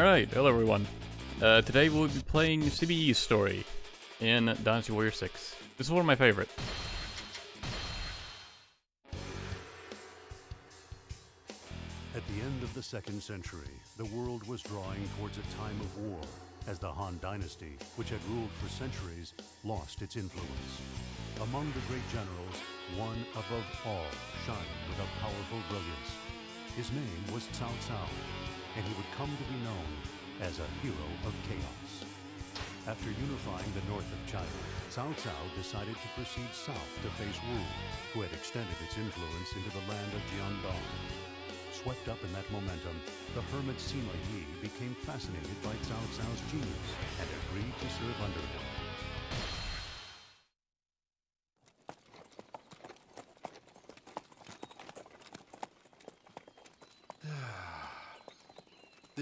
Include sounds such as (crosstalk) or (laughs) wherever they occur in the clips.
Alright, hello everyone. Uh, today we'll be playing Sima Yi's story in Dynasty Warrior 6. This is one of my favorite. At the end of the second century, the world was drawing towards a time of war as the Han Dynasty, which had ruled for centuries, lost its influence. Among the great generals, one above all shined with a powerful brilliance. His name was Cao Cao, and he would come to be known as a hero of chaos. After unifying the north of China, Cao Cao decided to proceed south to face Wu, who had extended its influence into the land of Jiangdong. Swept up in that momentum, the hermit Sima Yi became fascinated by Cao Cao's genius and agreed to serve under him.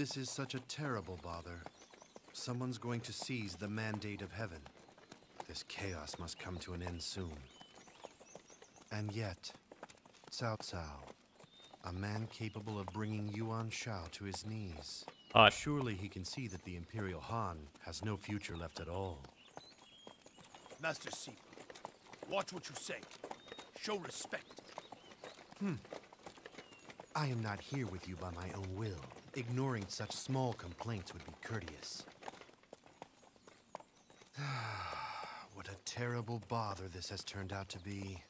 This is such a terrible bother. Someone's going to seize the mandate of heaven. This chaos must come to an end soon. And yet, Cao Cao, a man capable of bringing Yuan Shao to his knees. Uh, Surely he can see that the Imperial Han has no future left at all. Master Sima, watch what you say. Show respect. Hmm. I am not here with you by my own will. Ignoring such small complaints would be courteous. (sighs) what a terrible bother this has turned out to be.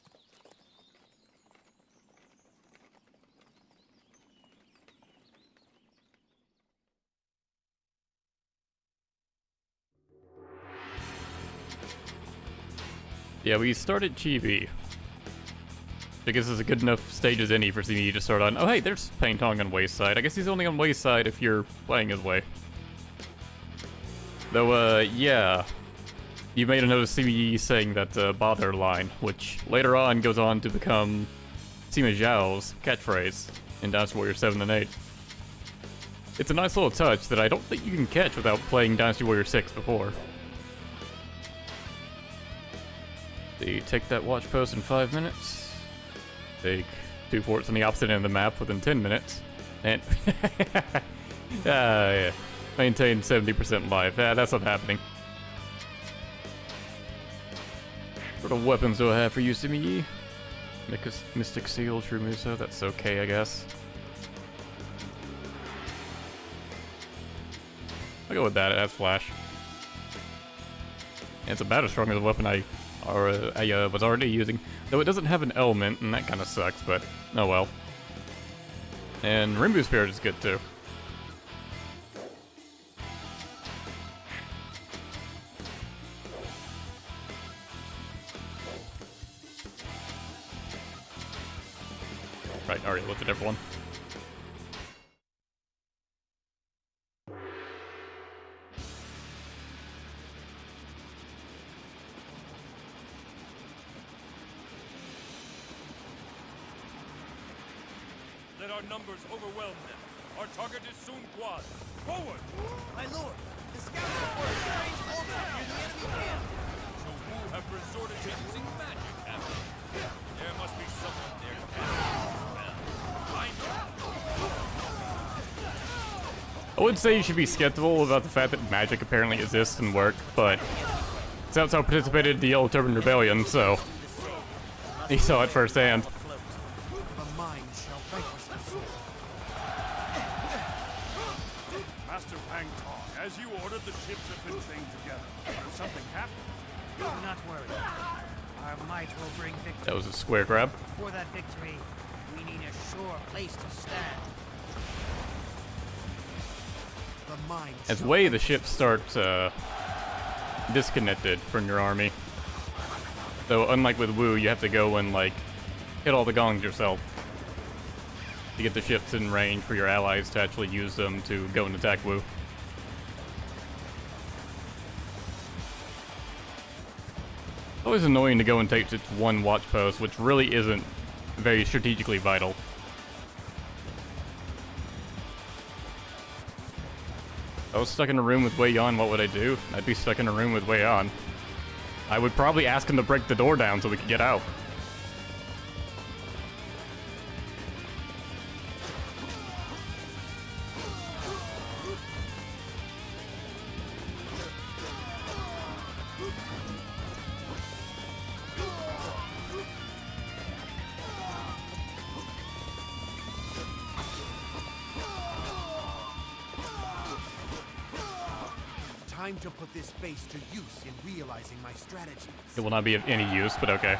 yeah, we started Chibi. I guess it's a good enough stage as any for Sima Yi to start on. Oh hey, there's Pang Tong on Wei side. I guess he's only on Wei side if you're playing his way. Though, uh, yeah. You may have noticed Sima Yi saying that uh, bother line, which later on goes on to become Sima Zhao's catchphrase in Dynasty Warrior 7 and 8. It's a nice little touch that I don't think you can catch without playing Dynasty Warrior 6 before. See, take that watch post in 5 minutes. Take two forts on the opposite end of the map within 10 minutes. And... Ah, (laughs) yeah. Maintain 70% life. Ah, that's not happening. What sort of weapons do I have for you, Simi? Mystic Seal, True Musou, that's okay, I guess. I'll go with that, it has flash. It's about as strong as a weapon I, or, uh, I uh, was already using. Though it doesn't have an element, and that kind of sucks, but oh well. And Rimbu Spirit is good too. Right, already looked at everyone. Sun Forward! My lord, the scouts report a strange altar near the enemy camp. So Wu have resorted to using magic, have they? There must be someone there to find. I would say you should be skeptical about the fact that magic apparently exists and work, but Cao Cao participated in the Yellow Turban Rebellion, so (laughs) he saw it firsthand. The ships have been chained together. Has something happened? Do not worry. Our might will bring victory. That was a square grab. For that victory, we need a sure place to stand. As way the ships start uh, disconnected from your army. So unlike with Wu, you have to go and like hit all the gongs yourself to get the ships in range for your allies to actually use them to go and attack Wu. Always annoying to go and take just one watch post, which really isn't very strategically vital. If I was stuck in a room with Wei Yan, what would I do? I'd be stuck in a room with Wei Yan. I would probably ask him to break the door down so we could get out. Base to use in realizing my strategies. It will not be of any use, but okay.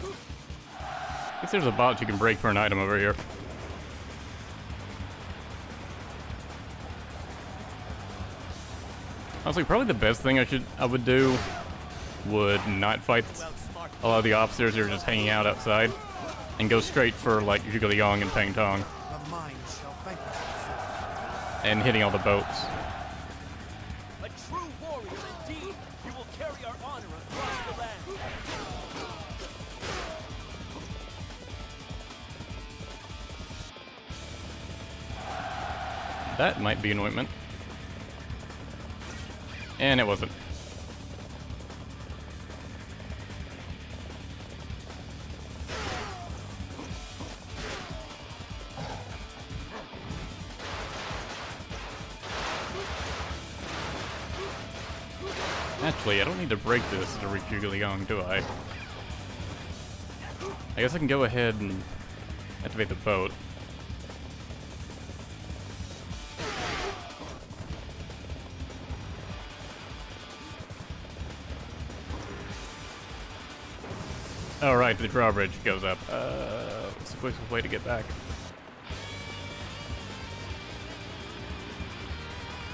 I Guess there's a bot you can break for an item over here. Honestly, probably the best thing I should I would do would not fight a lot of the officers who are just hanging out outside and go straight for like Zhuge Liang and Pang Tong The mind shall vanquish the sword. and hitting all the boats. That might be an ointment. And it wasn't. Actually, I don't need to break this to reach Zhuge do I? I guess I can go ahead and activate the boat. Right, the drawbridge goes up. Uh, what's the quickest way to get back?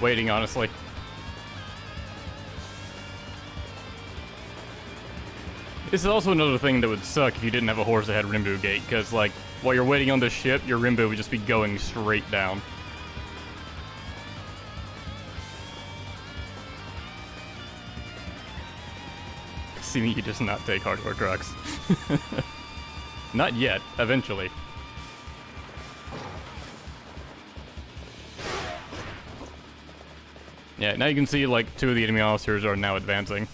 Waiting, honestly. This is also another thing that would suck if you didn't have a horse that had Renbu Gate, because, like, while you're waiting on the ship, your Renbu would just be going straight down. Me does not take hardcore drugs. (laughs) not yet, eventually. Yeah, now you can see, like, two of the enemy officers are now advancing.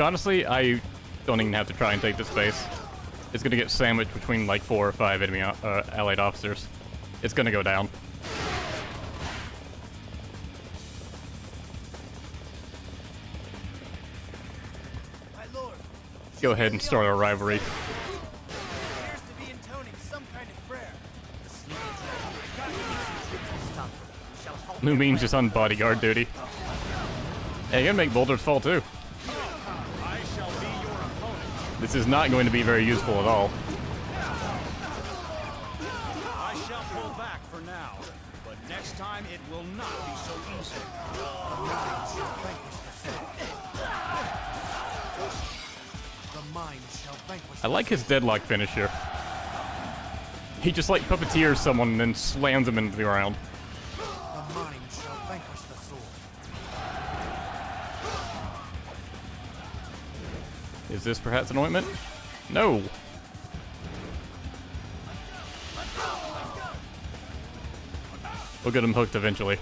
Honestly, I don't even have to try and take this base. It's gonna get sandwiched between, like, four or five enemy uh, allied officers. It's gonna go down. Go ahead and start our rivalry. New means just on bodyguard duty. Hey, you gotta make boulders fall too. This is not going to be very useful at all. Now, so I like his deadlock finisher. He just like puppeteers someone and then slams them into the ground. Is this perhaps an ointment? No. We'll get him hooked eventually.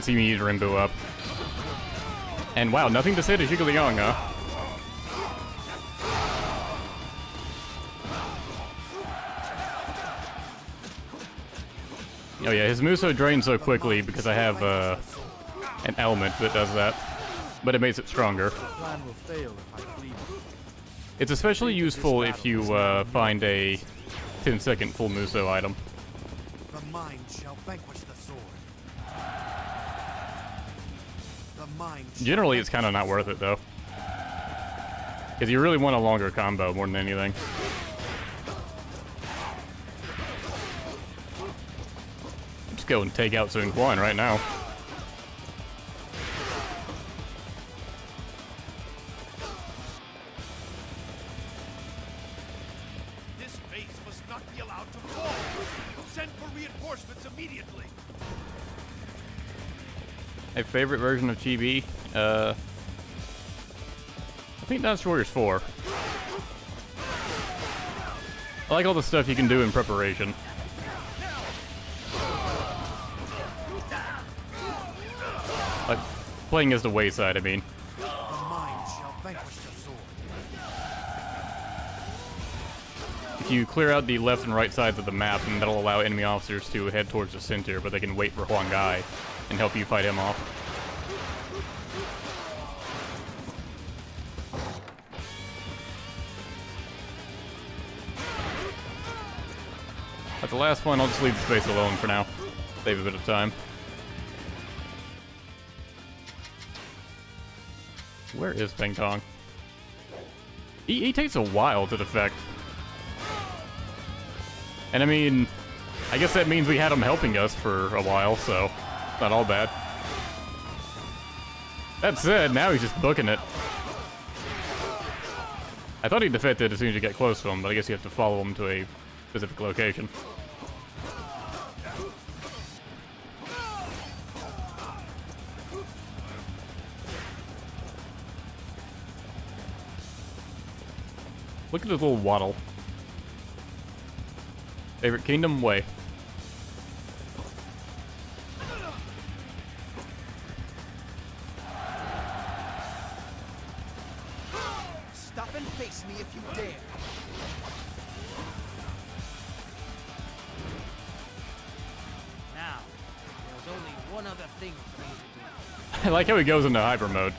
To get CME's Renbu up. And wow, nothing to say to Zhuge Liang, huh? Oh yeah, his Musou drains so quickly because I have uh, an element that does that. But it makes it stronger. It's especially useful if you uh, find a 10 second full Musou item. Generally, it's kind of not worth it, though. Because you really want a longer combo more than anything. Just go and take out Sun Quan right now. Favorite version of Chibi? Uh, I think Dynasty Warriors 4. I like all the stuff you can do in preparation. Like, playing as the Wei side, I mean. If you clear out the left and right sides of the map, then that'll allow enemy officers to head towards the center, but they can wait for Huang Gai and help you fight him off. Last one, I'll just leave the space alone for now. Save a bit of time. Where is Pang Tong? He, he takes a while to defect. And I mean, I guess that means we had him helping us for a while, so not all bad. That said, now he's just booking it. I thought he defected as soon as you get close to him, but I guess you have to follow him to a specific location. Look at this little waddle. Favorite kingdom way. Stop and face me if you dare. Now, there's only one other thing for you to do. (laughs) I like how he goes into hyper mode.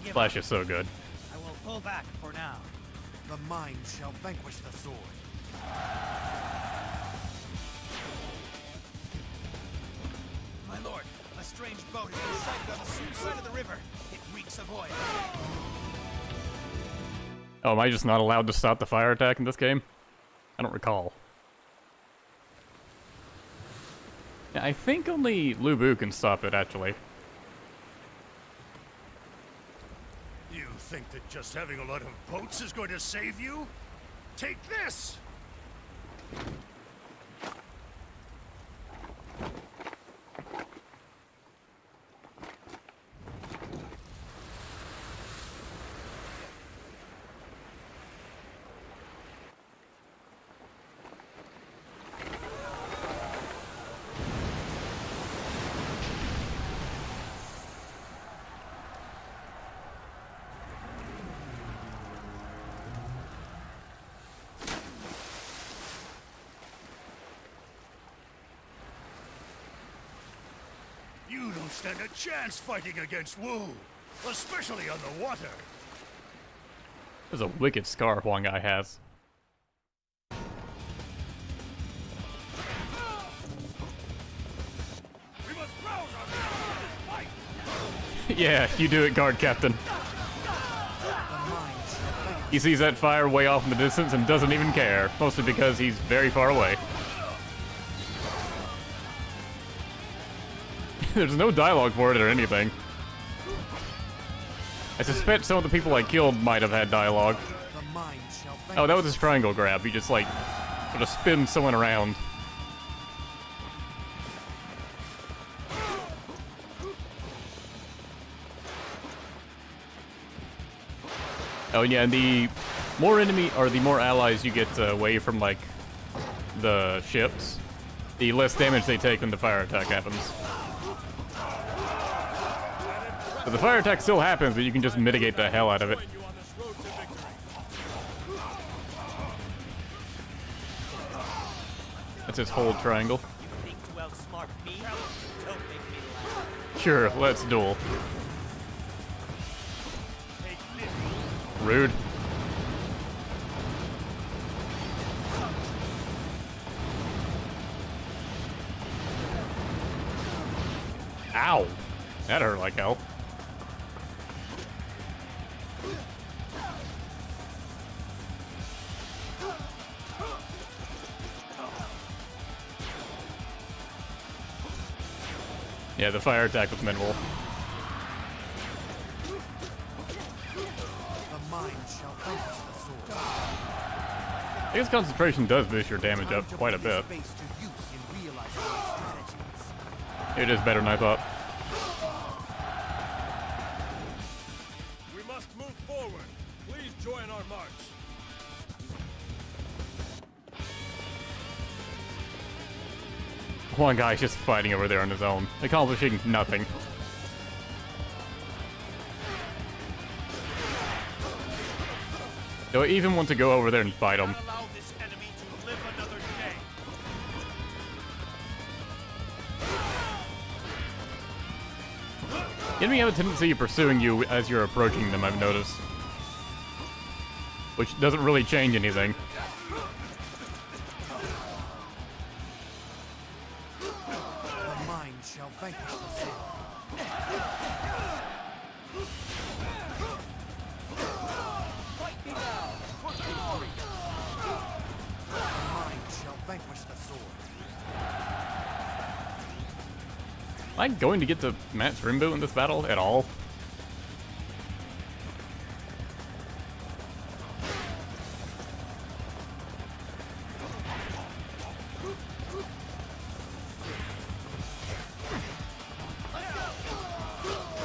Flash is so good. I will pull back for now. The mind shall vanquish the sword. My lord, a strange boat has been sighted on the Sioux side of the river. It reeks of oil. Oh, am I just not allowed to stop the fire attack in this game? I don't recall. Yeah, I think only Lu Bu can stop it, actually. You think that just having a lot of boats is going to save you? Take this! You don't stand a chance fighting against Wu, especially on the water. There's a wicked scar Huang Gai has. We must rouse our men to this fight! (laughs) yeah, you do it, guard captain. The mind shall vanquish. He sees that fire way off in the distance and doesn't even care, mostly because he's very far away. There's no dialogue for it or anything. I suspect some of the people I killed might have had dialogue. Oh, that was his triangle grab. He just like sort of spins someone around. Oh, yeah, and the more enemy or the more allies you get uh, away from like the ships, the less damage they take when the fire attack happens. So the fire attack still happens, but you can just mitigate the hell out of it. That's his whole triangle. Sure, let's duel. Rude. Ow! That hurt like hell. Yeah, the fire attack was minimal. The mind shall vanquish the sword. I guess concentration does boost your damage up quite a bit. base to use in realizing my strategy. It is better than I thought. One guy's just fighting over there on his own, accomplishing nothing. Do I even want to go over there and fight him? Enemy have a tendency of pursuing you as you're approaching them, I've noticed. Which doesn't really change anything. I going to get to Max Renbu in this battle at all?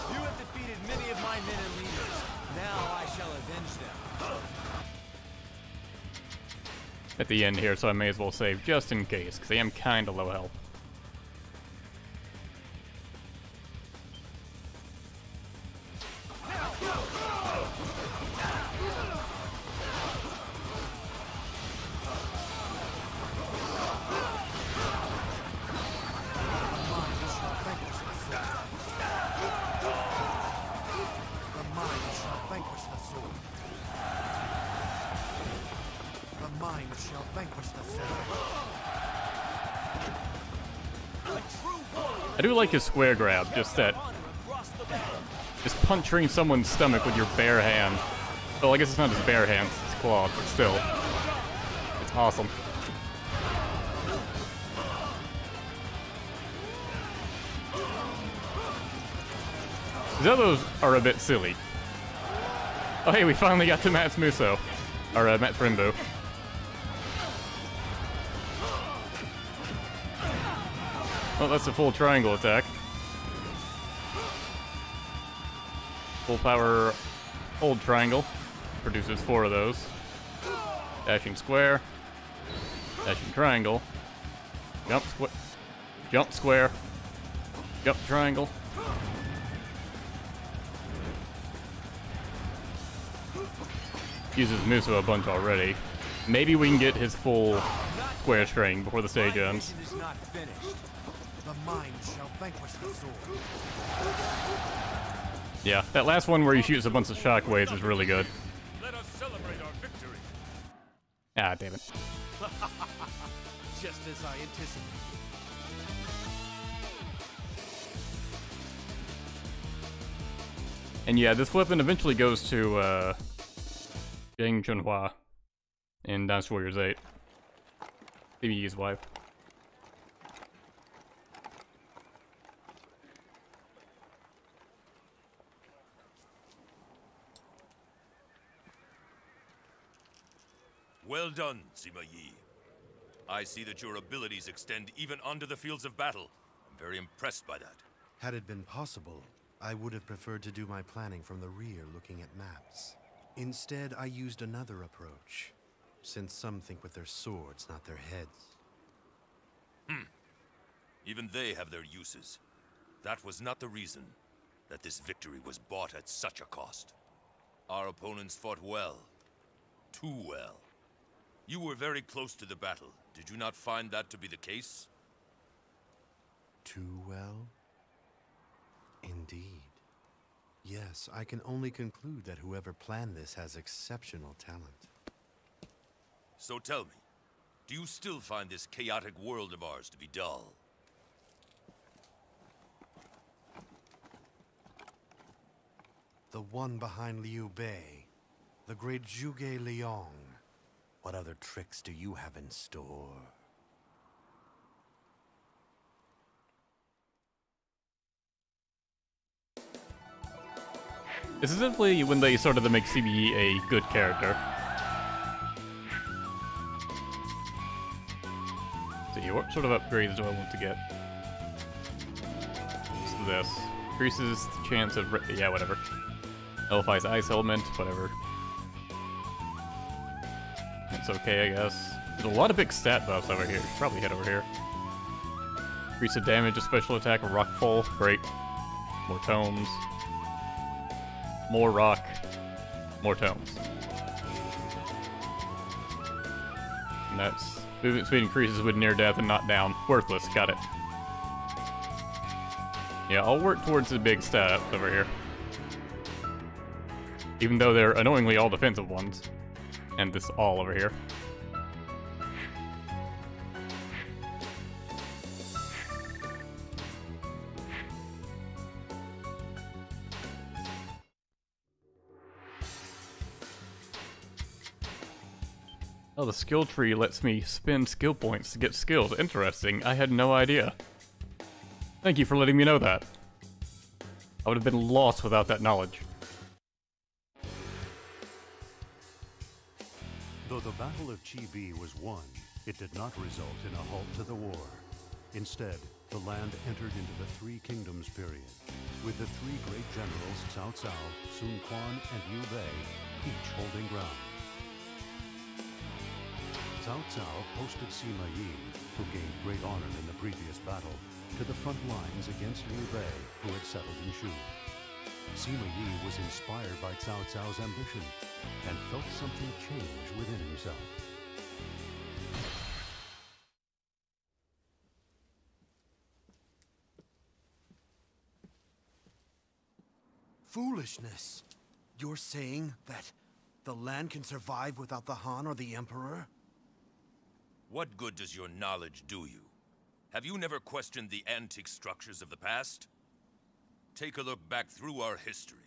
You have defeated many of my men and leaders. Now I shall avenge them. At the end here, so I may as well save just in case, because I am kinda low health. Like his square grab, just that just puncturing someone's stomach with your bare hand. Well, I guess it's not his bare hands, it's clawed, but still. It's awesome. These are a bit silly. Oh hey, we finally got to Max Musou. Or uh, Max. Well, that's a full triangle attack. Full power old triangle. Produces four of those. Dashing square. Dashing triangle. Jump square. Jump square. Jump triangle. Uses Musou a bunch already. Maybe we can get his full square string before the stage ends. Yeah, that last one where he shoots a bunch of shockwaves is really good. Let us celebrate our victory. Ah, damn it. (laughs) Just as I anticipated. And yeah, this weapon eventually goes to uh, Zhang Chunhua in Dynasty Warriors 8. Sima Yi's wife. Well done, Sima Yi. I see that your abilities extend even onto the fields of battle. I'm very impressed by that. Had it been possible, I would have preferred to do my planning from the rear looking at maps. Instead, I used another approach, since some think with their swords, not their heads. Hmm. Even they have their uses. That was not the reason that this victory was bought at such a cost. Our opponents fought well. Too well. You were very close to the battle. Did you not find that to be the case? Too well? Indeed. Yes, I can only conclude that whoever planned this has exceptional talent. So tell me, do you still find this chaotic world of ours to be dull? The one behind Liu Bei, the great Zhuge Liang. What other tricks do you have in store? This is definitely when they started to make Sima Yi a good character. See, what sort of upgrades do I want to get? this? Increases the chance of... Yeah, whatever. Nullifies Ice Element, whatever. It's okay, I guess. There's a lot of big stat buffs over here. Should probably head over here. Increase the damage of special attack, Rockfall. Great. More tomes. More rock. More tomes. And that's movement speed increases with near death and not down. Worthless. Got it. Yeah, I'll work towards the big stats over here. Even though they're annoyingly all defensive ones. And this all over here. Oh, the skill tree lets me spend skill points to get skills. Interesting. I had no idea. Thank you for letting me know that. I would have been lost without that knowledge. Though the Battle of Chibi was won, it did not result in a halt to the war. Instead, the land entered into the Three Kingdoms period, with the three great generals Cao Cao, Sun Quan, and Liu Bei each holding ground. Cao Cao posted Sima Yi, who gained great honor in the previous battle, to the front lines against Liu Bei, who had settled in Shu. Sima Yi was inspired by Cao Cao's ambition and felt something change within himself. Foolishness! You're saying that the land can survive without the Han or the Emperor? What good does your knowledge do you? Have you never questioned the antique structures of the past? Take a look back through our history.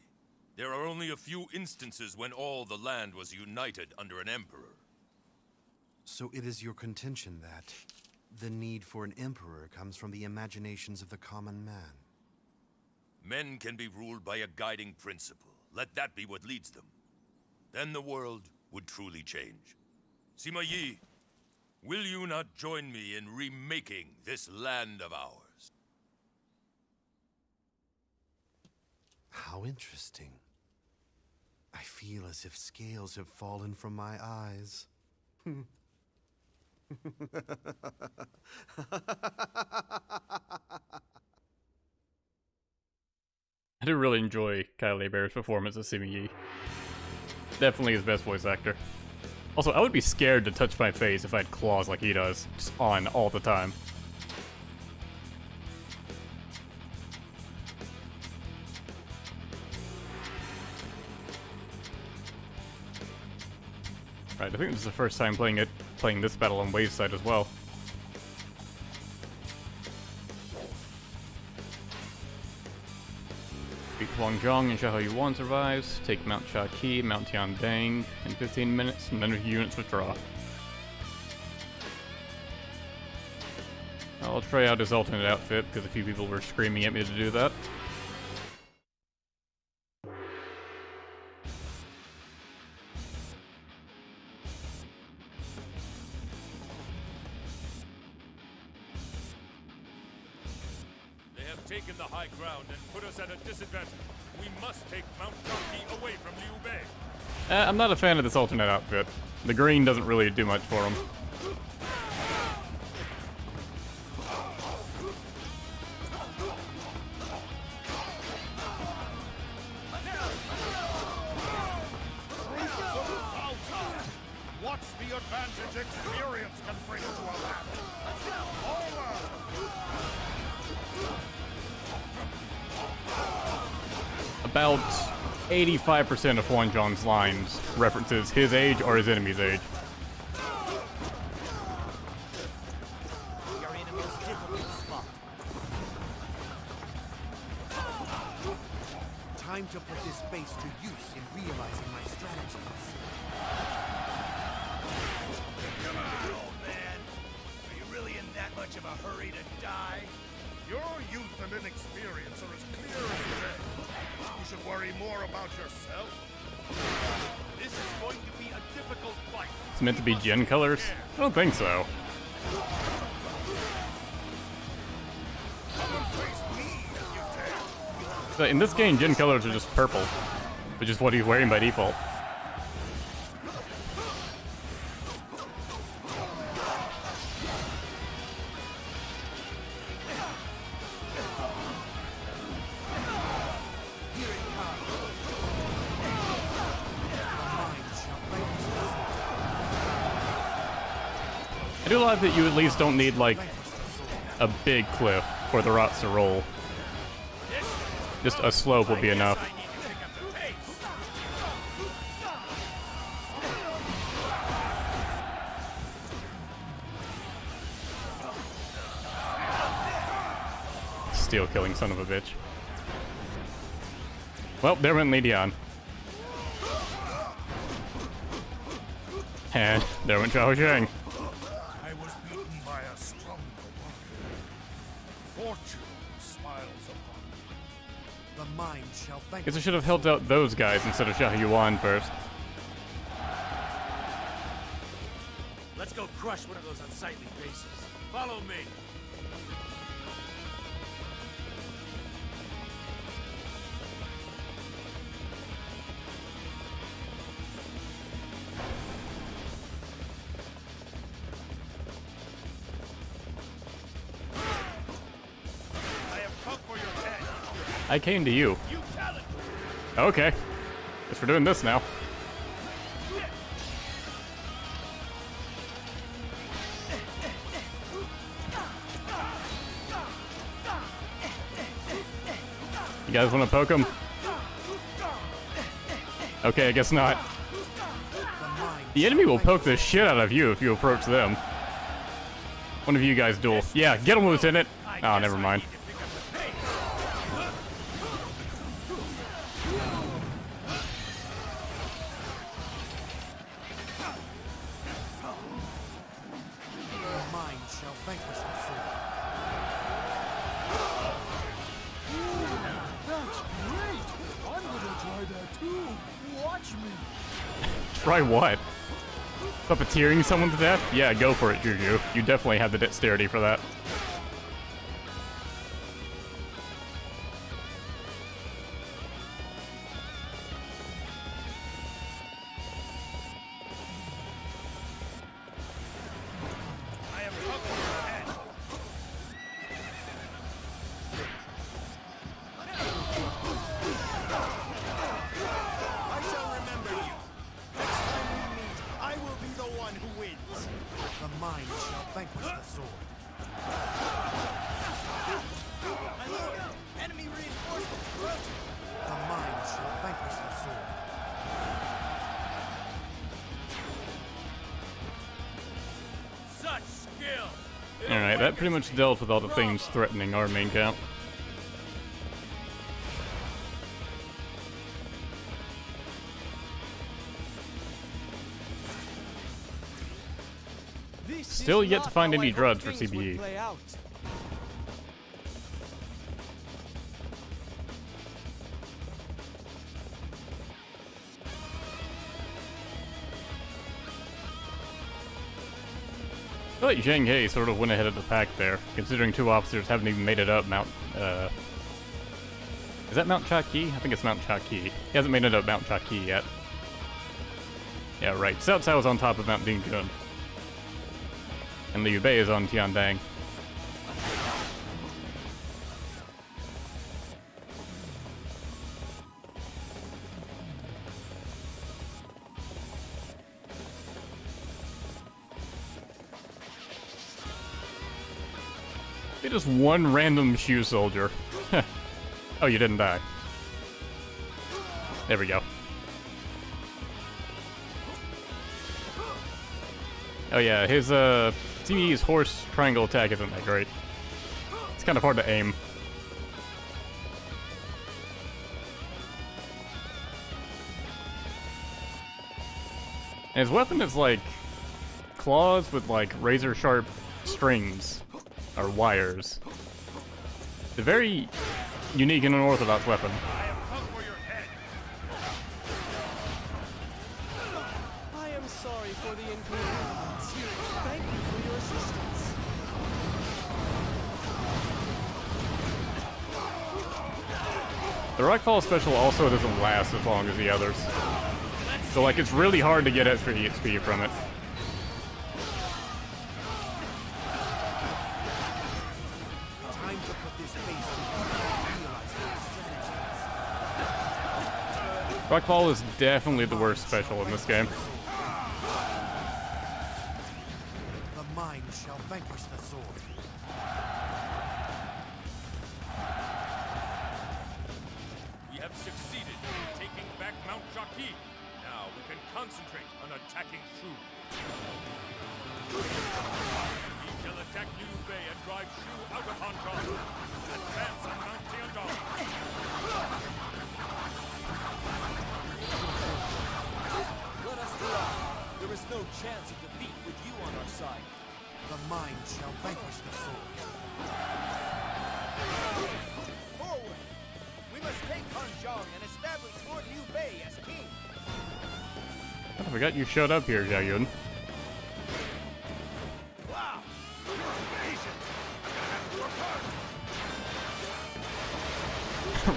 There are only a few instances when all the land was united under an emperor. So it is your contention that the need for an emperor comes from the imaginations of the common man. Men can be ruled by a guiding principle. Let that be what leads them. Then the world would truly change. Sima Yi, will you not join me in remaking this land of ours? How interesting. I feel as if scales have fallen from my eyes. (laughs) I do really enjoy Kyle Hebert's performance as Sima Yi. Definitely his best voice actor. Also, I would be scared to touch my face if I had claws like he does, just on all the time. I think this is the first time playing it, playing this battle on Wei side as well. Beat Huang Zhong and Xiahou Yuan survives, take Mount Sha Qi, Mount Tiandang in 15 minutes, and then the units withdraw. I'll try out his alternate outfit, because a few people were screaming at me to do that. Uh, I'm not a fan of this alternate outfit. The green doesn't really do much for him. 85% of Huang Zhong's lines references his age or his enemy's age. We are in a most difficult spot. Time to put this base to use in realizing my strategies. Come on, old man. Are you really in that much of a hurry to die? Your youth and inexperience are as clear as day. You should worry more about yourself. This is going to be a difficult fight. It's meant to be gen colors? I don't think so. Come and face me if you dare. So in this game, gen colors are just purple, which is what he's wearing by default. Least don't need like a big cliff for the rots to roll. Just a slope will be enough. Steel killing son of a bitch. Well, there went Li And there went Zhao Zheng. Guess I should have helped out those guys instead of Xiahou Yuan first. Let's go crush one of those unsightly bases. Follow me. I have come for your head. I came to you. Okay. Guess we're doing this now. You guys want to poke him? Okay, I guess not. The enemy will poke the shit out of you if you approach them. One of you guys duel. Yeah, get him, Lieutenant. Oh, never mind. Puppeteering someone to death? Yeah, go for it, Juju. You definitely have the dexterity for that. Pretty much dealt with all the things threatening our main camp. Still yet to find any drugs for Sima Yi. Feel like Zhang He sort of went ahead of the pack there, considering two officers haven't even made it up Mount, uh... Is that Mount Chaki? I think it's Mount Chaki. He hasn't made it up Mount Chaki yet. Yeah, right. Cao is on top of Mount Dingjun. And Liu Bei is on Tiandang. Just one random Shu soldier. (laughs) oh, you didn't die. There we go. Oh yeah, his uh Sima Yi's horse triangle attack isn't that great. It's kind of hard to aim. And his weapon is like claws with like razor sharp strings or wires. A very unique and unorthodox weapon. I have come for your head. I am sorry for the inconvenience. Thank you for your assistance. The Rockfall special also doesn't last as long as the others. So like it's really hard to get extra EXP from it. Strategies. Rockfall is definitely the worst special in this game. You showed up here, hard.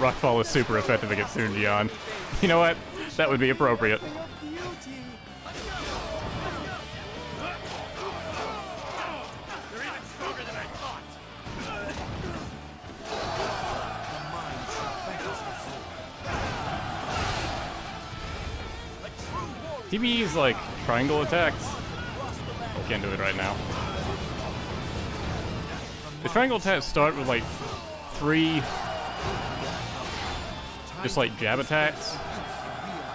(laughs) Rockfall is super effective against Sun Jian. You know what? That would be appropriate. TBE's like triangle attacks. I can't do it right now. The triangle attacks start with like three just like jab attacks,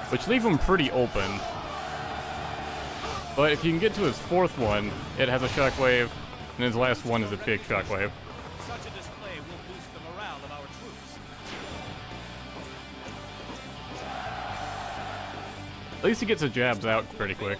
which leave him pretty open. But if you can get to his fourth one, it has a shockwave, and his last one is a big shockwave. Least he gets the jabs out pretty quick.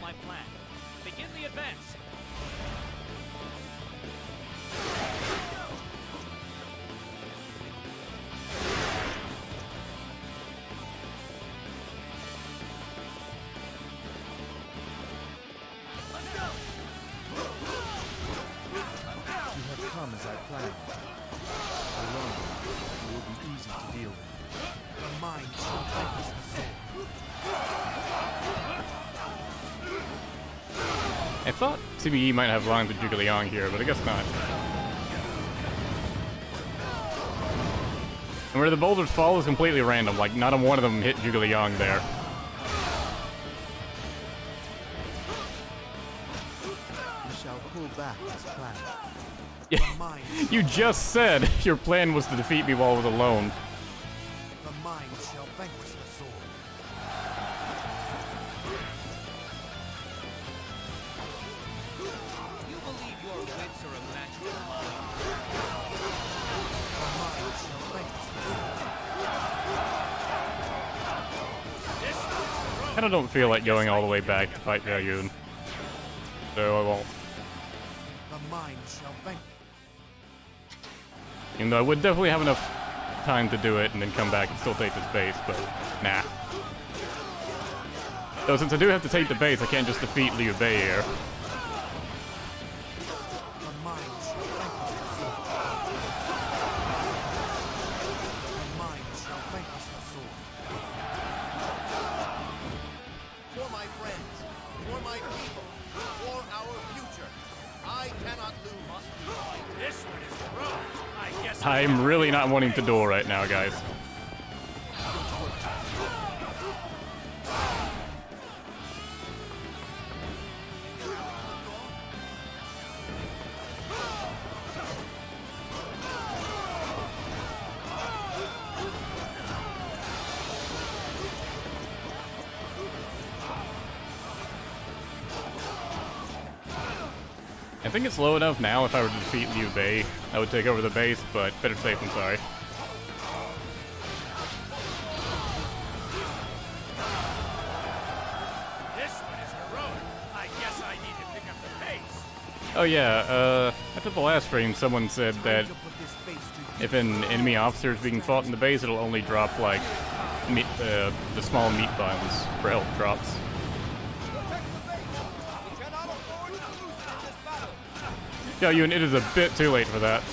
CBE might have with Zhuge Liang here, but I guess not. And where the boulders fall is completely random, like not a one of them hit Liang there. We shall pull back as (laughs) planned. You just said (laughs) your plan was to defeat me while I was alone. Sword. Kinda don't feel like going all the way back to fight Yun. So I won't. The mind shall vanquish. Even though I would definitely have enough time to do it and then come back and still take this base, but nah. Though since I do have to take the base, I can't just defeat Liu Bei here. I'm really not wanting to duel right now, guys. I think it's low enough now if I were to defeat Liu Bei. I would take over the base, but better safe than sorry. this one is heroic. I guess I need to pick up the pace. Oh yeah, uh, after the last stream, someone said that To put this face to if an enemy officer is being fought in the base, it'll only drop like meat, uh, the small meat buns for health drops. Yeah, you and it is a bit too late for that.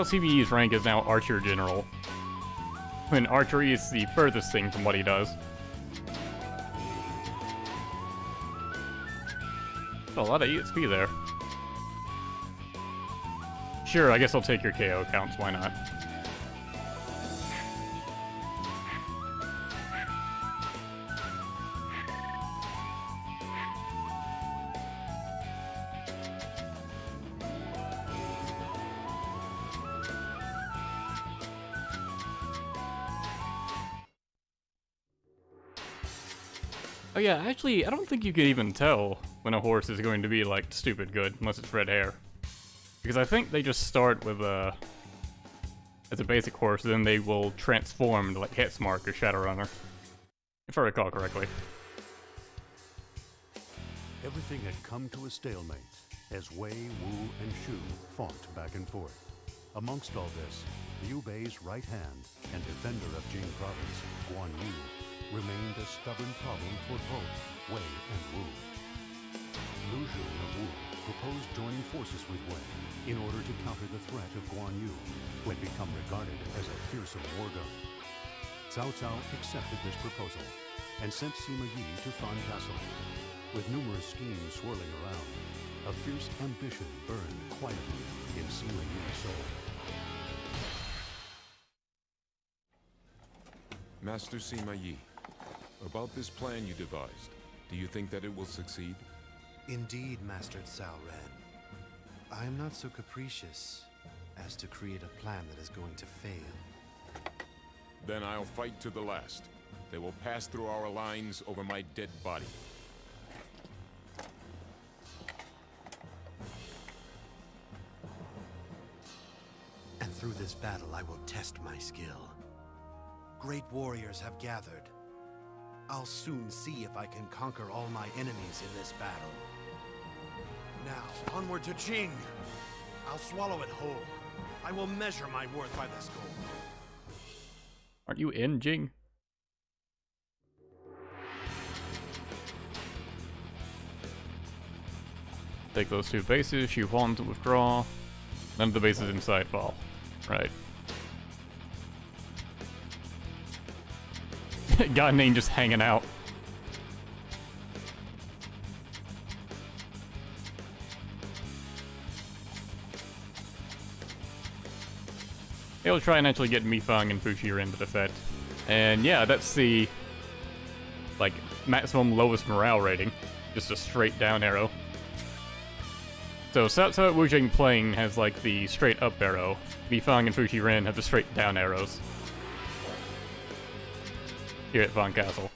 Like how CBE's rank is now Archer General. When archery is the furthest thing from what he does. Oh, a lot of EXP there. Sure, I guess I'll take your KO counts, why not? Oh yeah, actually, I don't think you can even tell when a horse is going to be, like, stupid good, unless it's Red Hare. Because I think they just start with a... as a basic horse, then they will transform to, like, Hexmark or Shadowrunner. If I recall correctly. Everything had come to a stalemate as Wei, Wu, and Shu fought back and forth. Amongst all this, Liu Bei's right hand and defender of Jing province, Guan Yu, remained a stubborn problem for both Wei and Wu. Lu Xun of Wu proposed joining forces with Wei in order to counter the threat of Guan Yu, who had become regarded as a fearsome war god. Cao Cao accepted this proposal and sent Sima Yi to Fan Castle. With numerous schemes swirling around, a fierce ambition burned quietly in Sima Yi's soul. Master Sima Yi, about this plan you devised, do you think that it will succeed? Indeed, Master Cao Ren. I am not so capricious as to create a plan that is going to fail. Then I'll fight to the last. They will pass through our lines over my dead body. And through this battle, I will test my skill. Great warriors have gathered. I'll soon see if I can conquer all my enemies in this battle. Now, onward to Jing! I'll swallow it whole. I will measure my worth by this goal. Aren't you in Jing? Take those two bases, shoot one to withdraw. None of the bases inside fall. Right. (laughs) Name just hanging out. It'll try and actually get Mi Fang and Fu Shiren into effect. And yeah, that's the like maximum lowest morale rating. Just a straight down arrow. So Cao Wujing playing has like the straight up arrow. Mi Fang and Fu Shiren have the straight down arrows. Here at Fan Castle.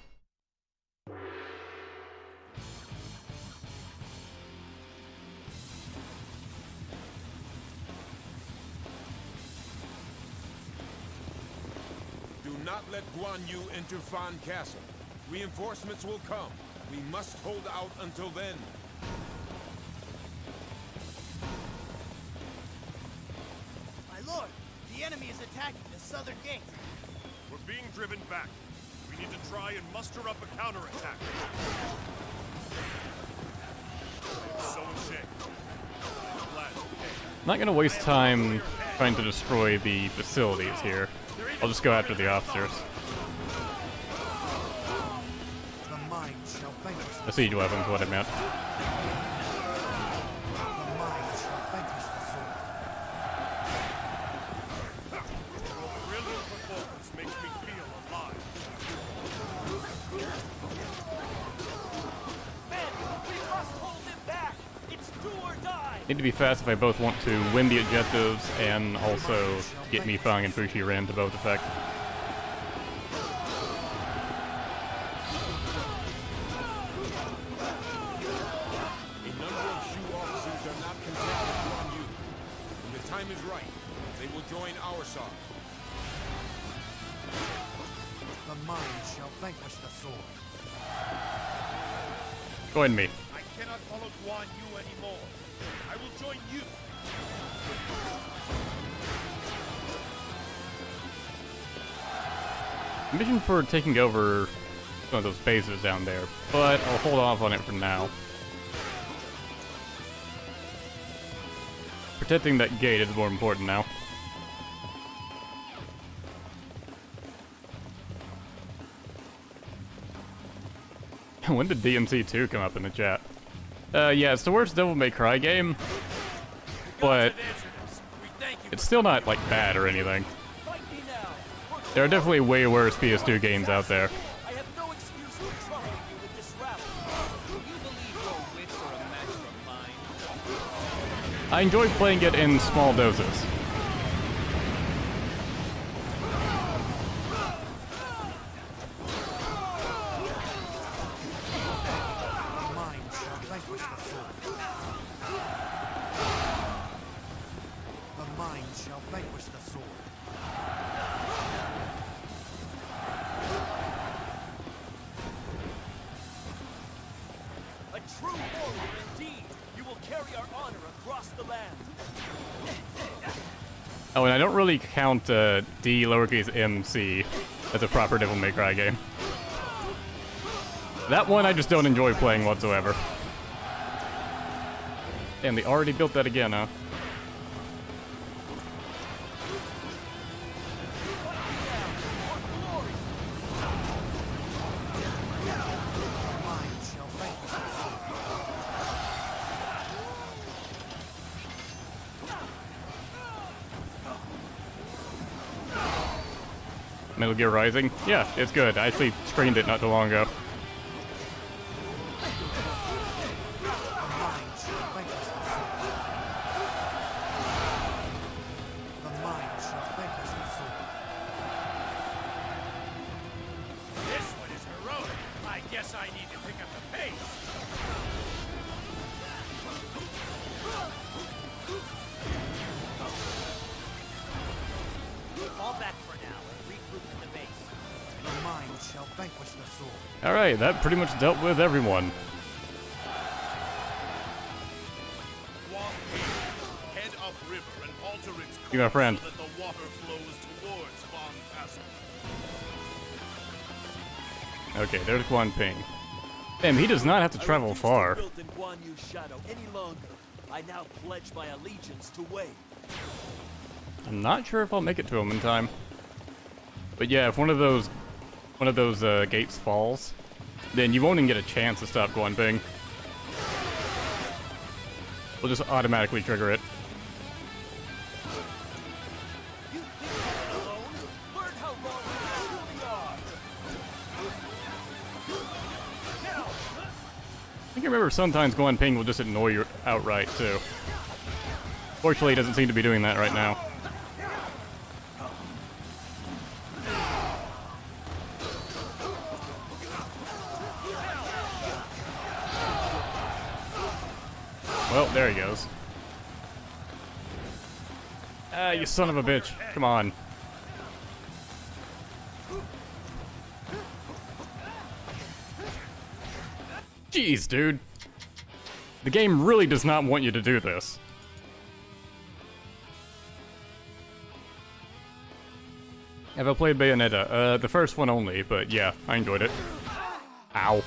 Do not let Guan Yu enter Fan Castle. Reinforcements will come. We must hold out until then. My lord, the enemy is attacking the southern gate. We're being driven back. We need to try and muster up a counterattack. So ashamed. Glad. Not gonna waste time trying to destroy the facilities here. I'll just go after the officers. The mind shall vanquish The siege weapons, what I meant. Be fast if I both want to win the objectives and also get Mi Fang and Fu Shiren to both effect. For taking over one of those bases down there, but I'll hold off on it for now. Protecting that gate is more important now. (laughs) when did DMC2 come up in the chat? Uh, yeah, it's the worst Devil May Cry game, but it's still not, like, bad or anything. There are definitely way worse PS2 games out there. I have no excuse for troubling you with this rabble. Do you believe your wits are a match for mine? I enjoy playing it in small doses. Oh, and I don't really count uh, D lowercase MC as a proper Devil May Cry game. That one I just don't enjoy playing whatsoever. Damn, they already built that again, huh? Metal Gear Rising? Yeah, it's good. I actually screened it not too long ago. That pretty much dealt with everyone. Guan Ping, head and alter its course You, my friend. so the water flows towards Fan Okay, there's Guan Ping. Damn, he does not have to travel far. To in Guan Yu's shadow any longer. I now pledge my allegiance to Wei. I'm not sure if I'll make it to him in time. But yeah, if one of those one of those uh, gates falls, then you won't even get a chance to stop Guan Ping. We'll just automatically trigger it. I think I remember sometimes Guan Ping will just ignore you outright too. Fortunately, he doesn't seem to be doing that right now. Son of a bitch. Come on. Jeez, dude. The game really does not want you to do this. Have I played Bayonetta? Uh, the first one only, but yeah, I enjoyed it. Ow.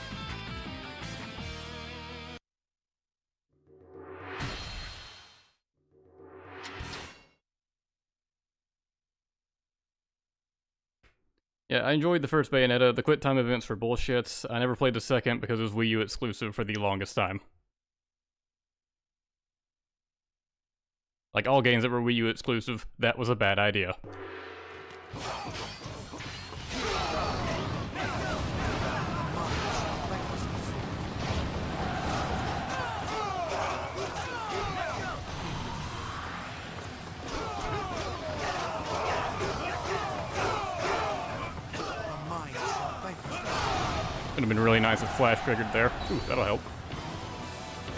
I enjoyed the first Bayonetta. The quick time events were bullshit. I never played the second because it was Wii U exclusive for the longest time. Like all games that were Wii U exclusive, that was a bad idea. Would have been really nice if Flash triggered there. Ooh, that'll help.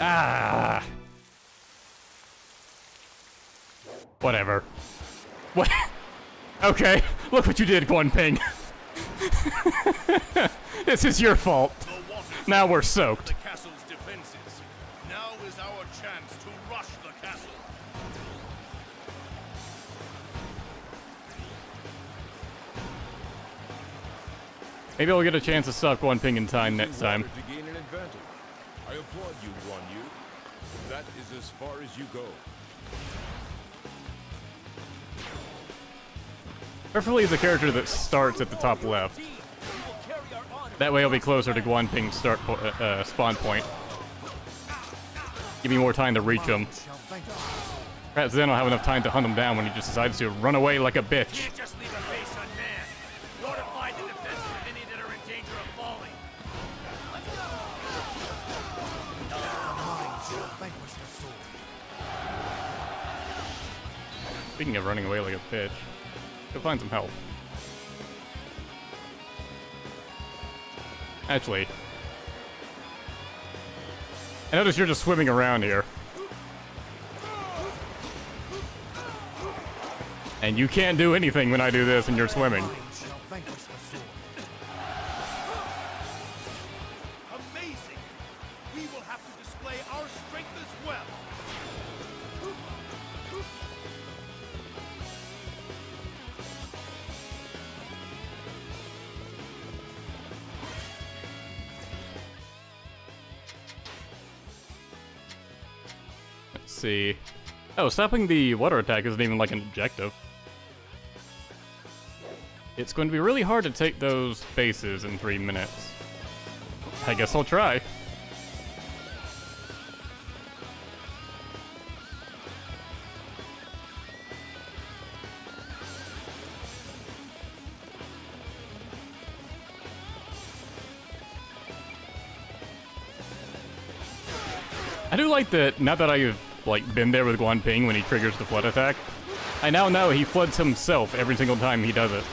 Ah! Whatever. What? (laughs) okay, look what you did, Guan Ping. (laughs) this is your fault. Now we're soaked. Maybe I'll get a chance to stop Guan Ping in time next time. water To gain an advantage. I applaud you, Guan Yu. That is as far as you go. Preferably the character that starts at the top left. That way I'll be closer to Guan Ping's start po uh, uh, spawn point. Give me more time to reach him. Perhaps then I'll have enough time to hunt him down when he just decides to run away like a bitch. Speaking of running away like a bitch, go find some help. Actually, I notice you're just swimming around here. And you can't do anything when I do this and you're swimming. Oh, stopping the water attack isn't even like an objective. It's going to be really hard to take those bases in three minutes. I guess I'll try. I do like that now that I've like been there with Guan Ping when he triggers the flood attack. I now know he floods himself every single time he does it.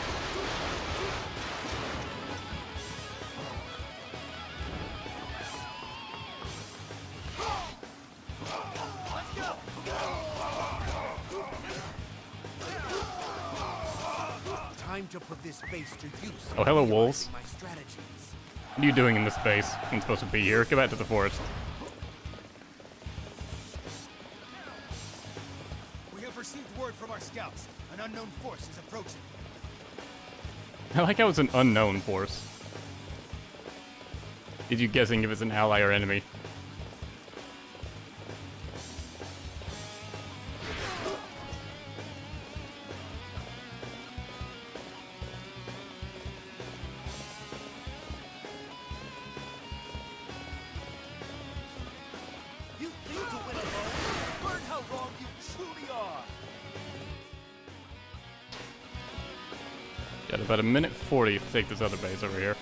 Time to put this base to use. Oh, hello, wolves. What are you doing in this space? I'm supposed to be here. Go back to the forest. I like how it's an unknown force. Is you guessing if it's an ally or enemy? Take this other base over here.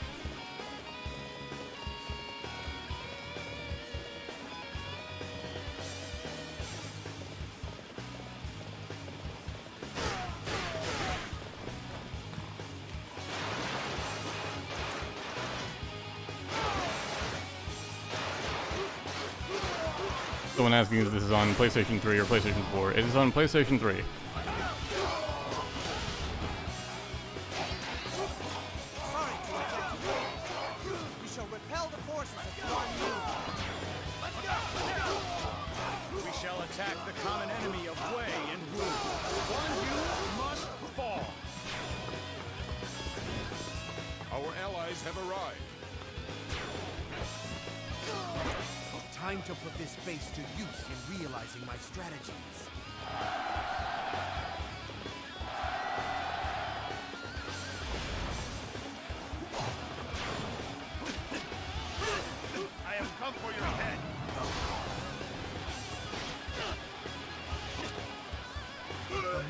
Someone asking if this is on PlayStation 3 or PlayStation 4. It is on PlayStation 3.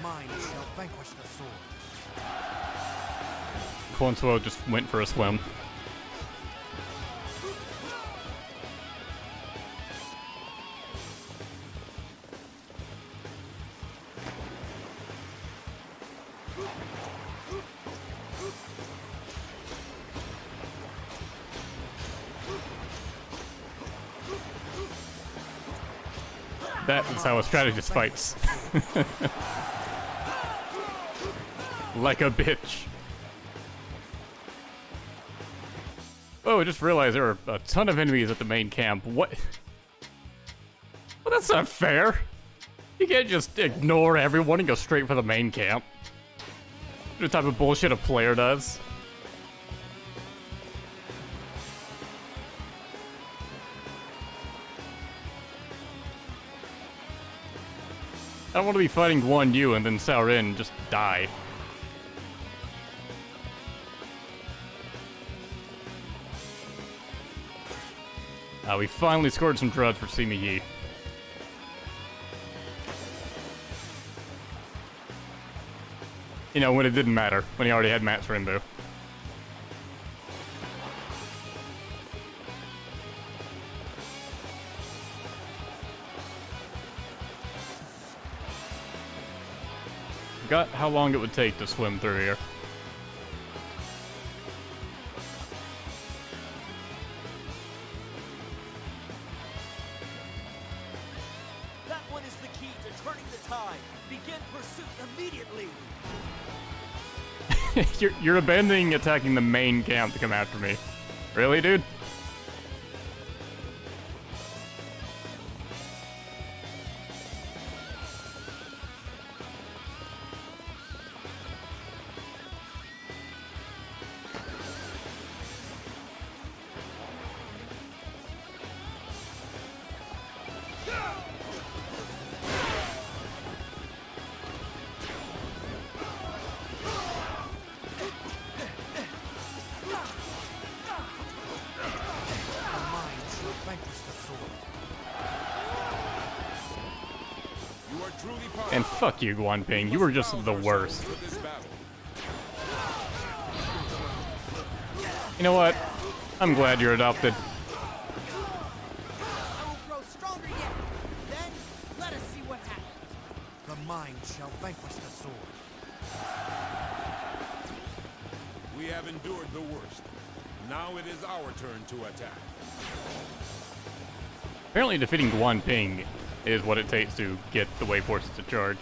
mind shall vanquish the sword. Just went for a swim. That is how a strategist fights. (laughs) like a bitch. Oh, I just realized there are a ton of enemies at the main camp. What? Well, that's not fair. You can't just ignore everyone and go straight for the main camp. The type of bullshit a player does. I don't want to be fighting Guan Yu and then Cao Ren just die. Uh, we finally scored some drugs for Sima Yi. You know, when it didn't matter, when he already had Max Renbu. Forgot how long it would take to swim through here. You're, you're abandoning attacking the main camp to come after me. Really, dude? Fuck you, Guan Ping. You were just the worst. For this battle. You know what? I'm glad you're adopted. I will grow stronger yet. Then let us see what happens. The mind shall vanquish the sword. We have endured the worst. Now it is our turn to attack. Apparently defeating Guan Ping is what it takes to get the Wei Forces to charge.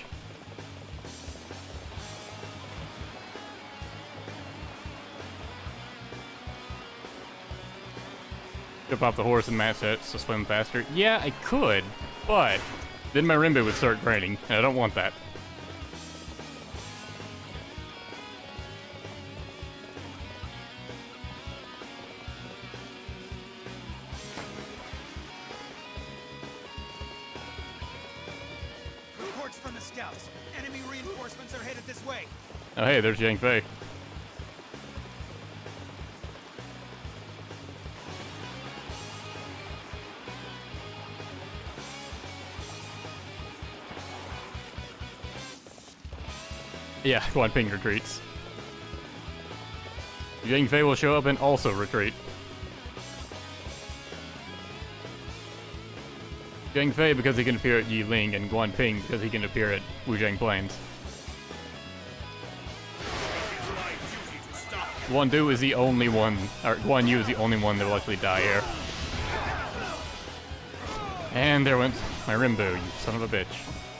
Off the horse and mass hits to swim faster. Yeah, I could, but then my Renbu would start draining, and I don't want that. Reports from the scouts. Enemy reinforcements are headed this way. Oh hey, there's Zhang Fei. Yeah, Guan Ping retreats. Zhang Fei will show up and also retreat. Zhang Fei because he can appear at Yiling, and Guan Ping because he can appear at Wuzhang Plains. Guan Du is the only one, or Guan Yu is the only one that will actually die here. And there went my Renbu, you son of a bitch.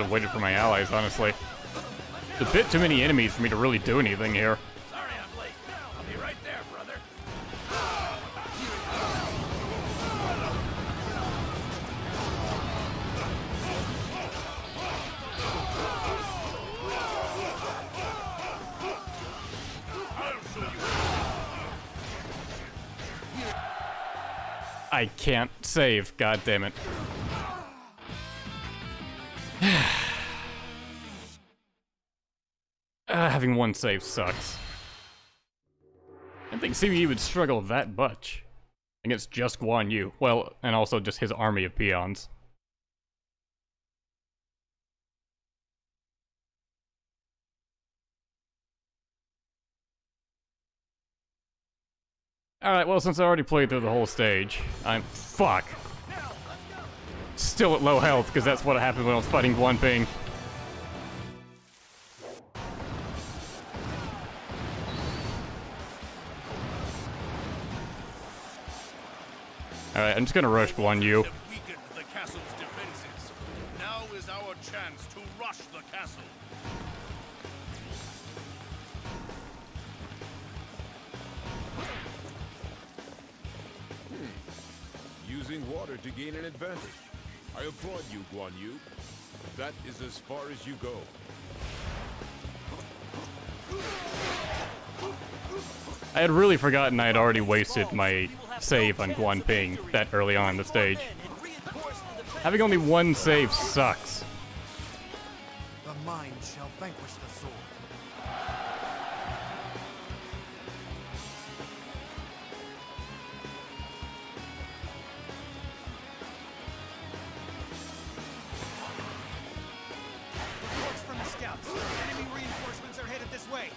Should have waited for my allies, honestly. It's a bit too many enemies for me to really do anything here. Sorry I'm late. I'll be right there, brother. I can't save, god damn it. Having one save sucks. I think CBE would struggle that much against just Guan Yu. Well, and also just his army of peons. Alright, well, since I already played through the whole stage, I'm- fuck! still at low health, because that's what happened when I was fighting Guan Ping. Alright, I'm just gonna rush Guan Yu. Weakened the castle's defenses. Now is our chance to rush the castle. Hmm. Using water to gain an advantage. I applaud you, Guan Yu. That is as far as you go. I had really forgotten I had already wasted my save on Guan Ping that early on in the stage. Having only one save sucks. The mind shall vanquish the sword. Reports from the scouts. Enemy reinforcements are headed this way.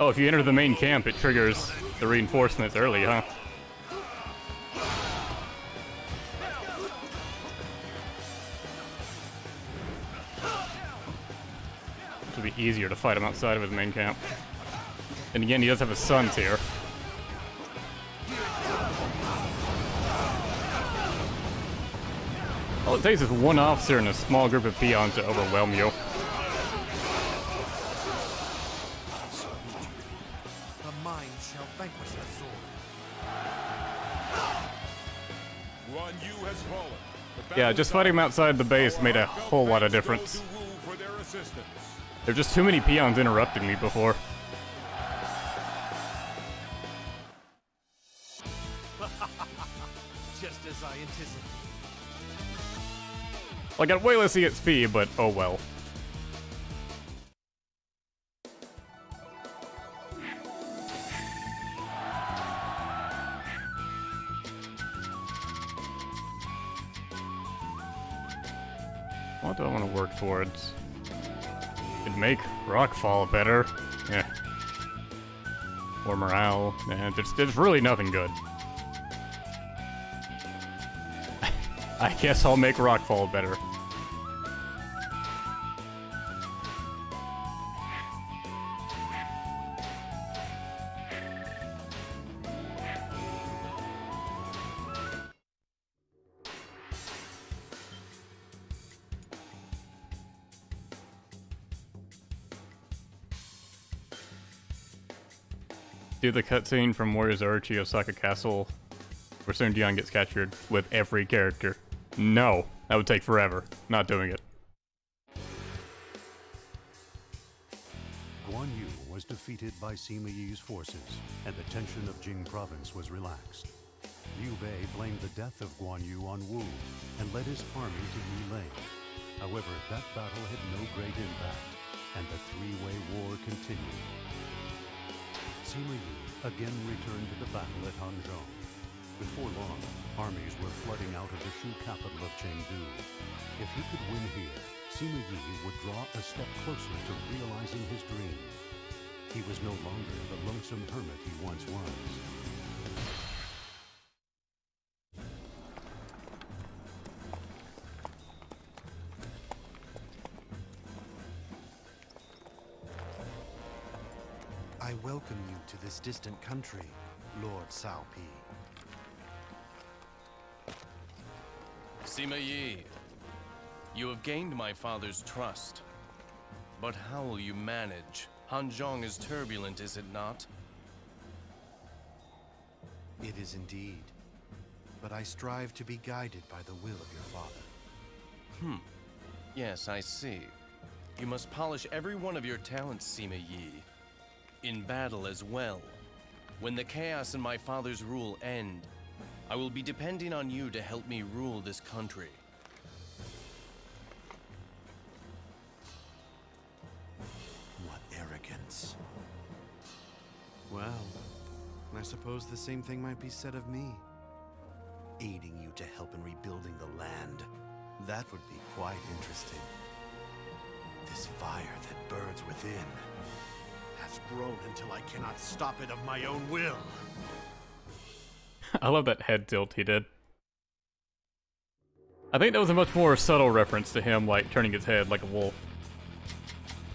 Oh, if you enter the main camp, it triggers the reinforcements early, huh? It would be easier to fight him outside of his main camp. And again, he does have his sons here. All it takes is one officer and a small group of peons to overwhelm you. The mind shall vanquish the sword. Guan Yu has fallen. The Yeah, just fighting him outside the base made a whole lot of difference. There are just too many peons interrupting me before. (laughs) Just as I anticipated. I got way less EXP, but oh well. What do I want to work towards? Could make Rockfall better. Yeah. Or morale. Yeah, there's, there's really nothing good. (laughs) I guess I'll make Rockfall better. Do the cutscene from Warriors Orochi Osaka Castle where Sun Jian gets captured with every character. No, that would take forever. Not doing it. Guan Yu was defeated by Sima Yi's forces, and the tension of Jing province was relaxed. Liu Bei blamed the death of Guan Yu on Wu and led his army to Yiling. However, that battle had no great impact, and the three-way war continued. Sima Yi again returned to the battle at Hanzhong. Before long, armies were flooding out of the Shu capital of Chengdu. If he could win here, Sima Yi would draw a step closer to realizing his dream. He was no longer the lonesome hermit he once was. To this distant country, Lord Cao Pi. Sima Yi, you have gained my father's trust. But how will you manage? Hanzhong is turbulent, is it not? It is indeed. But I strive to be guided by the will of your father. Hmm. Yes, I see. You must polish every one of your talents, Sima Yi. In battle as well. When the chaos and my father's rule end, I will be depending on you to help me rule this country. What arrogance. Well, I suppose the same thing might be said of me. Aiding you to help in rebuilding the land. That would be quite interesting. This fire that burns within has grown until I cannot stop it of my own will. (laughs) I love that head tilt he did. I think that was a much more subtle reference to him, like, turning his head like a wolf.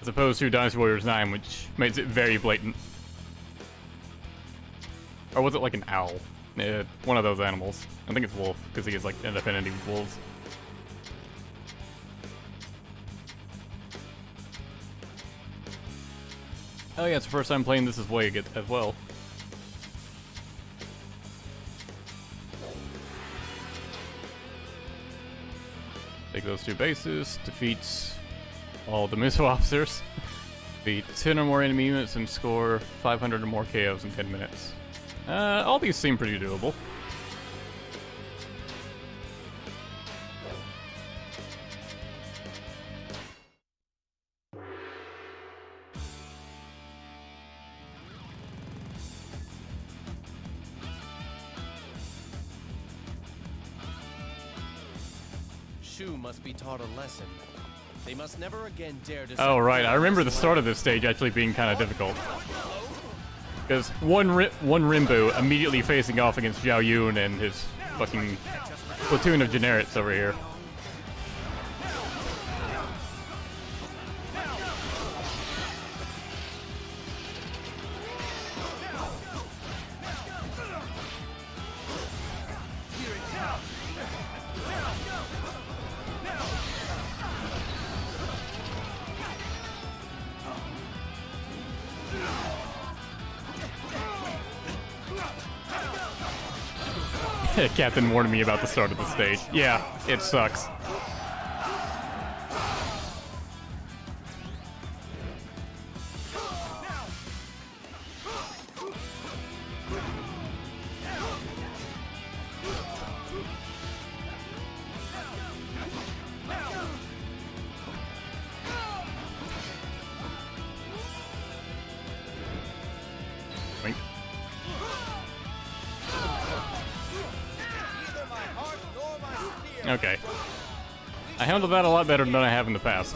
As opposed to Dynasty Warriors 9, which makes it very blatant. Or was it like an owl? Uh, one of those animals. I think it's wolf, because he has like an affinity with wolves. Oh yeah, it's the first time playing this as way as well. Take those two bases, defeats all the missile (laughs) officers, beat 10 or more enemy units, and score 500 or more KOs in 10 minutes. Uh, all these seem pretty doable. Must never again dare to. Oh right, I remember the start of this stage actually being kind of difficult. Because one one Renbu immediately facing off against Zhao Yun and his fucking platoon of generics over here. Captain warned me about the start of the stage. Yeah, it sucks. Okay. I handled that a lot better than I have in the past.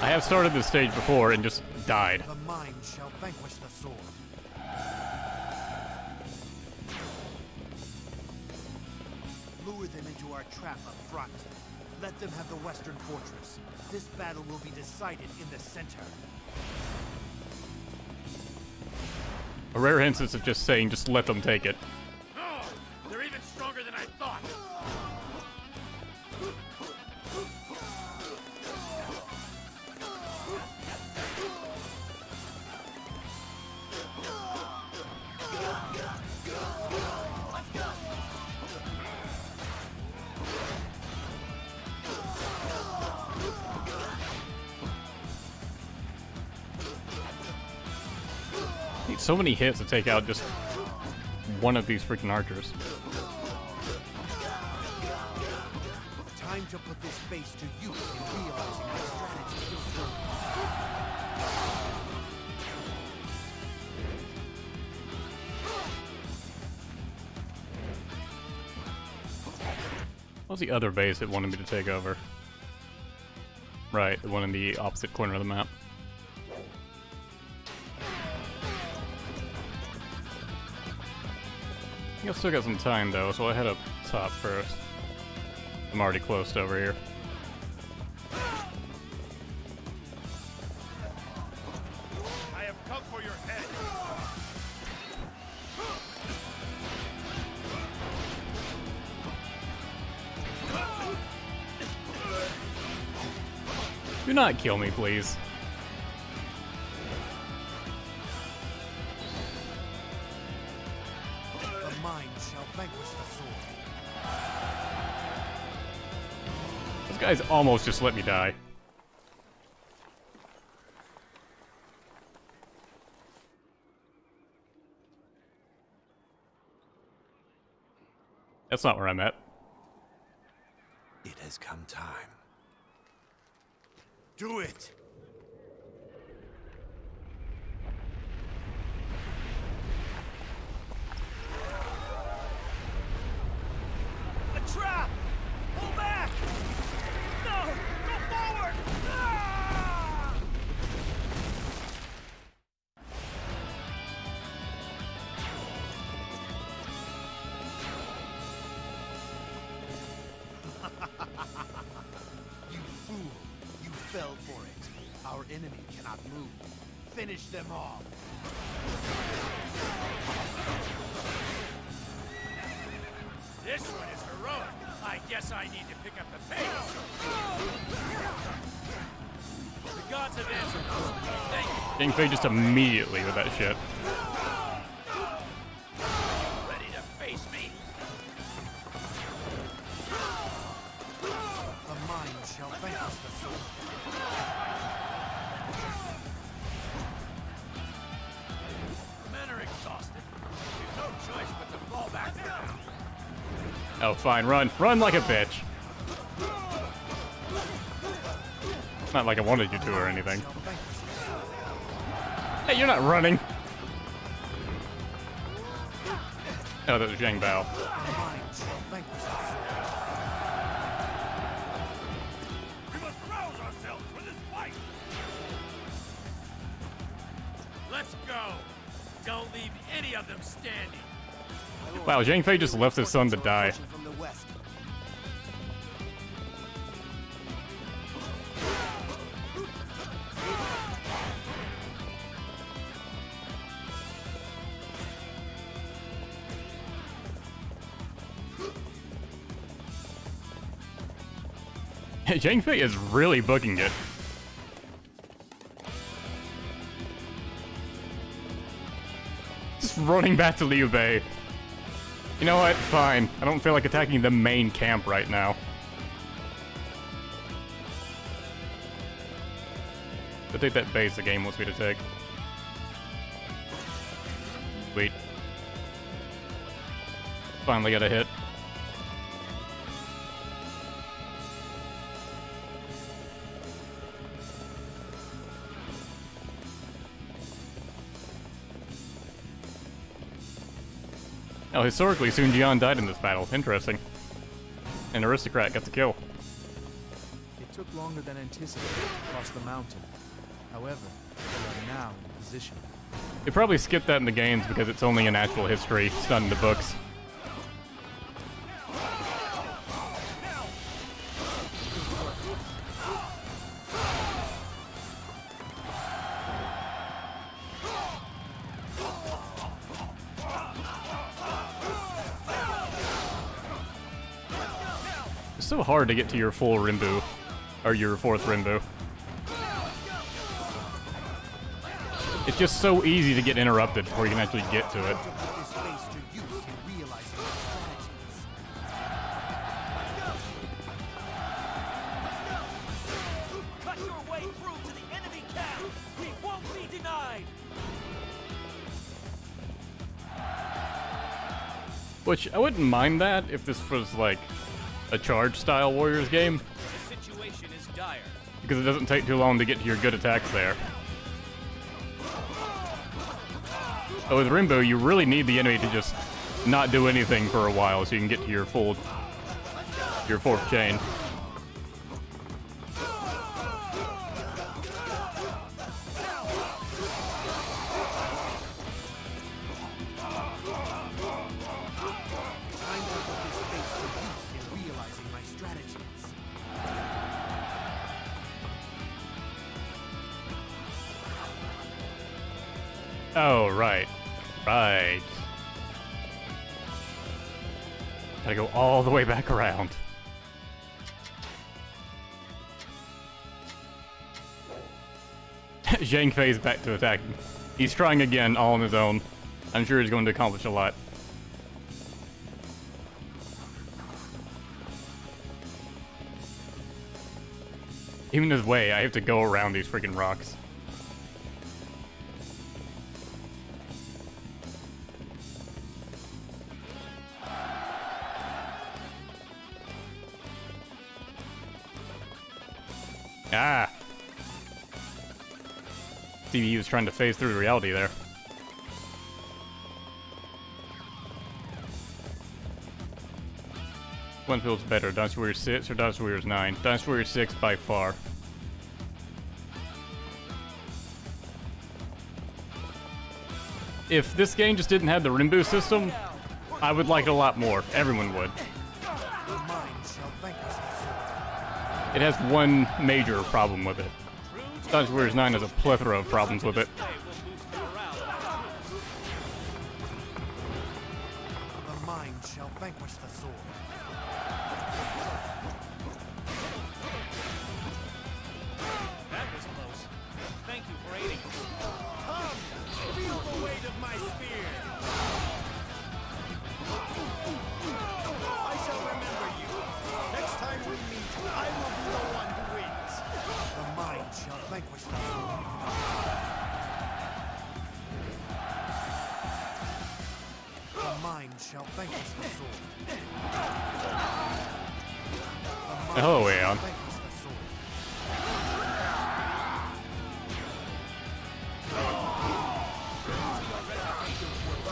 I have started this stage before and just died. The mind shall vanquish the sword. Lure them into our trap up front. Let them have the western fortress. This battle will be decided in the center. A rare instance of just saying, just let them take it. So many hits to take out just one of these freaking archers. Time to put this base to use in realizing my strategy. What's the other base it wanted me to take over? Right, the one in the opposite corner of the map. I still got some time though, so I head up top first. I'm already close to over here. I have come for your head. Do not kill me, please. Guy's almost just let me die. That's not where I'm at. It has come time. Do it! Them off. This one is heroic. I guess I need to pick up the pace. The gods have answered. Thank you. Getting Fei just immediately with that shit. Fine, run. Run like a bitch. It's not like I wanted you to or anything. Hey, you're not running. Oh, that was Zhang Bao. The mind shall vanquish the soul. We must rouse ourselves for this fight. Let's go. Don't leave any of them standing. Wow, Zhang Fei just left his son to die. (laughs) Zhang Fei is really booking it. Just running back to Liu Bei. You know what? Fine. I don't feel like attacking the main camp right now. I'll take that base the game wants me to take. Sweet. Finally got a hit. Oh, historically, Sun Jian died in this battle. Interesting. An aristocrat got the kill. It took longer than anticipated to cross the mountain. However, we are now in position. They probably skipped that in the games because it's only in actual history, it's not in the books. Hard to get to your full Renbu, or your fourth Renbu. It's just so easy to get interrupted before you can actually get to it. Which, I wouldn't mind that if this was like a charge style Warriors game, because it doesn't take too long to get to your good attacks there. But with Renbu, you really need the enemy to just not do anything for a while so you can get to your full, your fourth chain. Fei's back to attacking. He's trying again, all on his own. I'm sure he's going to accomplish a lot. Even his way, I have to go around these freaking rocks. Trying to phase through reality there. One better, Dynasty Warriors 6 or Dynasty Warriors 9? Dynasty Warriors 6 by far. If this game just didn't have the Renbu system, I would like it a lot more. Everyone would. It has one major problem with it. Dynasty Warriors 9 has a plethora of problems with it. Mind shall vanquish the mind shall vanquish the sword. The Oh, yeah. shall vanquish the sword.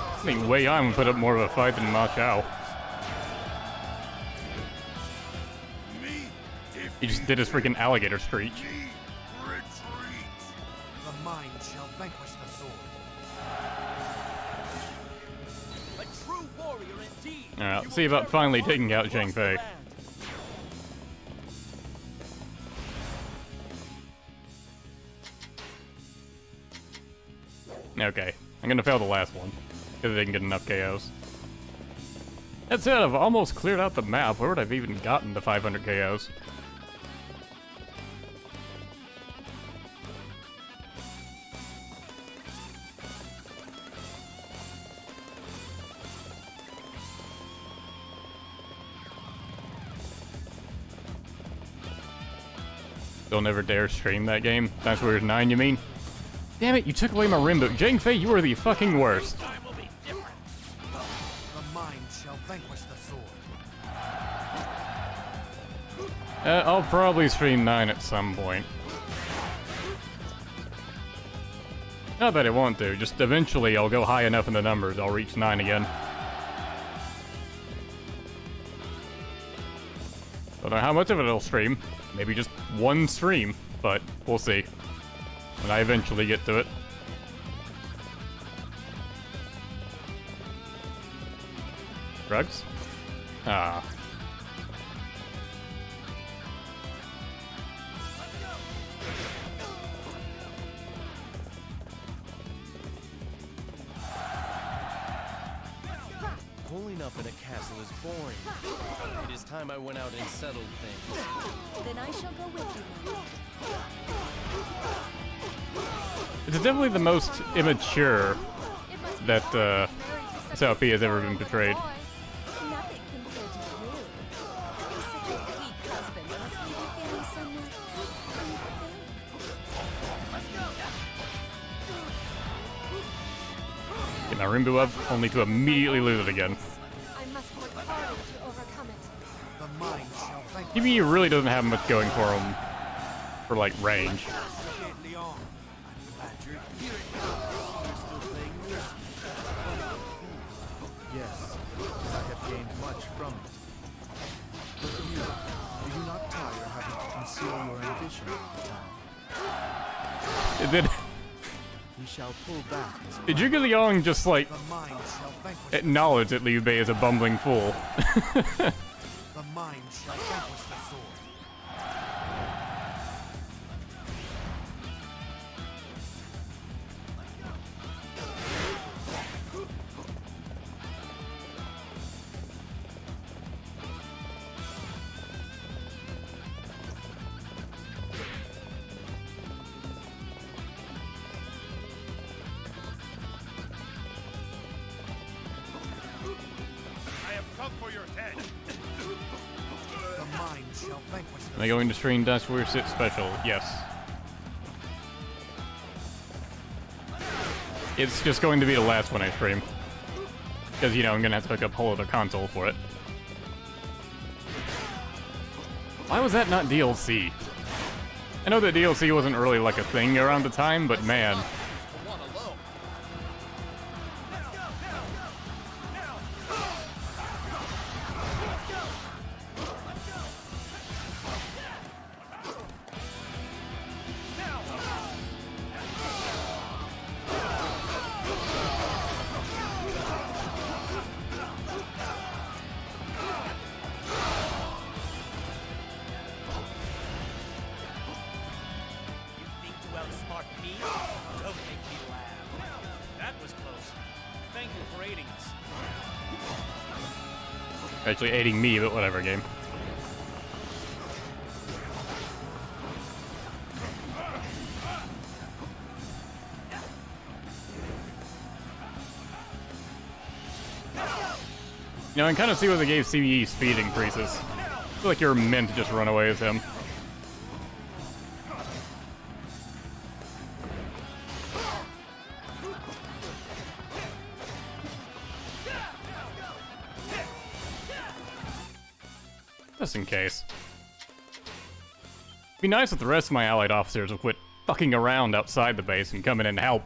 I think Wei Yan put up more of a fight than Ma Chao. He just did his freaking alligator screech. See about finally taking out Zhang Fei. Okay, I'm gonna fail the last one, because I didn't get enough KOs. That said, I've almost cleared out the map. Where would I've even gotten the 500 KOs? They'll never dare stream that game. That's where it's 9, you mean? Damn it, you took away my Renbu. Zhang Fei, you are the fucking worst. The mind shall vanquish the sword. Uh, I'll probably stream 9 at some point. Not that I want to, just eventually I'll go high enough in the numbers, I'll reach 9 again. Don't know how much of it I'll stream. Maybe just one stream, but we'll see. When I eventually get to it. Drugs? Ah. Holding up in a castle is boring. It is time I went out and settled things. Then I shall go with you. It's definitely the most immature that uh, Cao Pi has ever been portrayed. Nothing compared to you. You're such a weak husband. Must leave your family somewhere. Get my Renbu up, only to immediately lose it again. He really doesn't have much going for him for like range. Leon. I'm glad you're here. You're still playing music. Yes, I have gained much from it. But you, do you not tire having to conceal your ambition all the time? Did He shall pull back did Zhuge Liang just like The mind shall vanquish. acknowledge that Liu Bei is a bumbling fool? (laughs) Stream Dust Warrior 6 special? Yes. It's just going to be the last one I stream. Because, you know, I'm going to have to pick up a whole other console for it. Why was that not DLC? I know that DLC wasn't really like a thing around the time, but man. Actually aiding me, but whatever, game. You know, I can kind of see why they gave Sima Yi speed increases. I feel like you're meant to just run away with him. Just in case. It'd Be nice if the rest of my allied officers would quit fucking around outside the base and come in and help.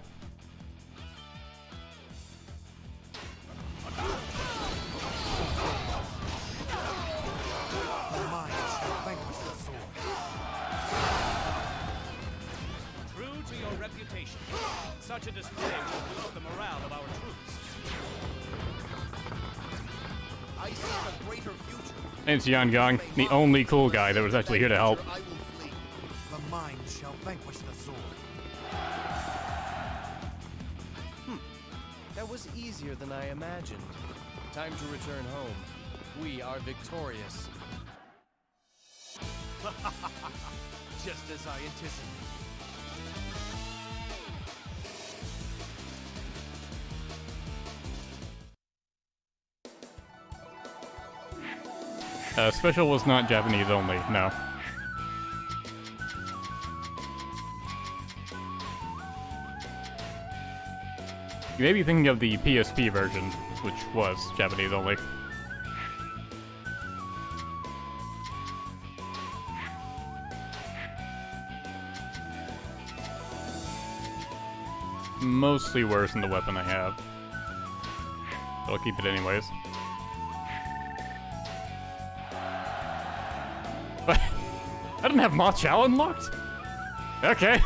Future. It's Yan Gong, the only cool guy that was actually here to help. I will flee. The mind shall vanquish the sword. Hmm. That was easier than I imagined. Time to return home. We are victorious. (laughs) Just as I anticipated. Uh, special was not Japanese only, no. You may be thinking of the PSP version, which was Japanese only. Mostly worse than the weapon I have. I'll keep it anyways. Didn't have Ma Chao unlocked? Okay.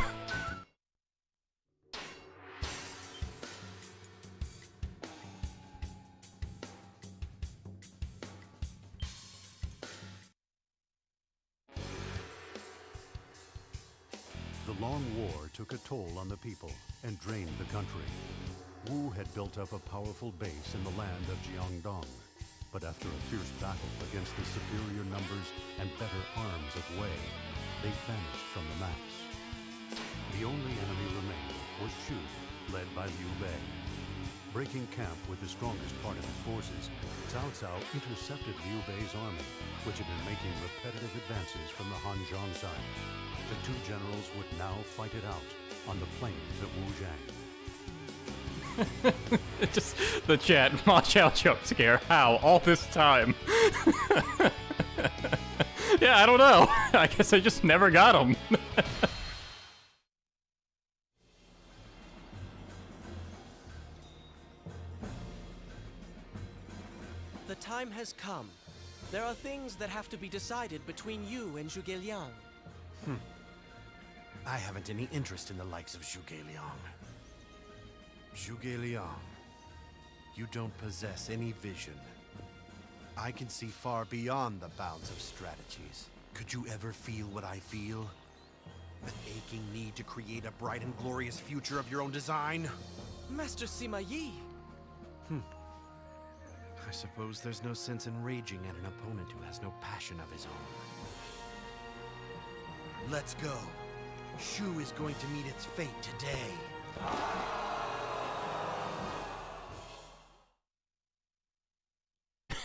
The long war took a toll on the people and drained the country. Wu had built up a powerful base in the land of Jiangdong, but after a fierce battle against the superior numbers and better arms of Wei, they vanished from the maps. The only enemy remaining was Shu, led by Liu Bei. Breaking camp with the strongest part of his forces, Cao Cao intercepted Liu Bei's army, which had been making repetitive advances from the Hanzhong side. The two generals would now fight it out on the plains of Wuzhang. It (laughs) just the chat, Ma Chao joke scare. How all this time? (laughs) yeah, I don't know. (laughs) I guess I just never got him. The time has come. There are things that have to be decided between you and Zhuge Liang. Hmm. I haven't any interest in the likes of Zhuge Liang. Zhuge Liang, you don't possess any vision. I can see far beyond the bounds of strategies. Could you ever feel what I feel? An aching need to create a bright and glorious future of your own design? Master Sima Yi! Hmm. I suppose there's no sense in raging at an opponent who has no passion of his own. Let's go. Shu is going to meet its fate today.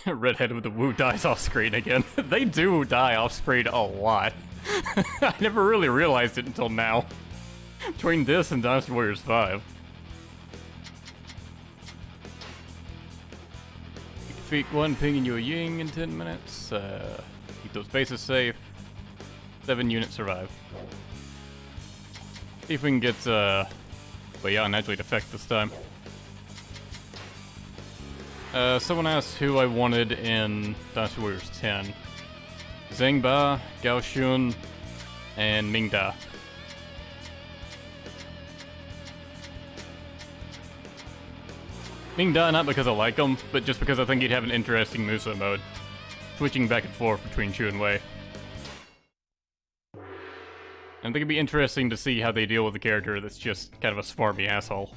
(laughs) Redhead with the Wu dies off screen again. (laughs) they do die off screen a lot. (laughs) I never really realized it until now. Between this and Dynasty Warriors 5. Defeat one ping in your Ying in 10 minutes. Uh, keep those bases safe. Seven units survive. See if we can get, uh, well, yeah, naturally defect this time. Uh, someone asked who I wanted in Dynasty Warriors 10. Zheng Ba, and Meng Da. Da not because I like him, but just because I think he'd have an interesting Musou mode. Switching back and forth between Shu and Wei. I think it'd be interesting to see how they deal with a character that's just kind of a smarmy asshole.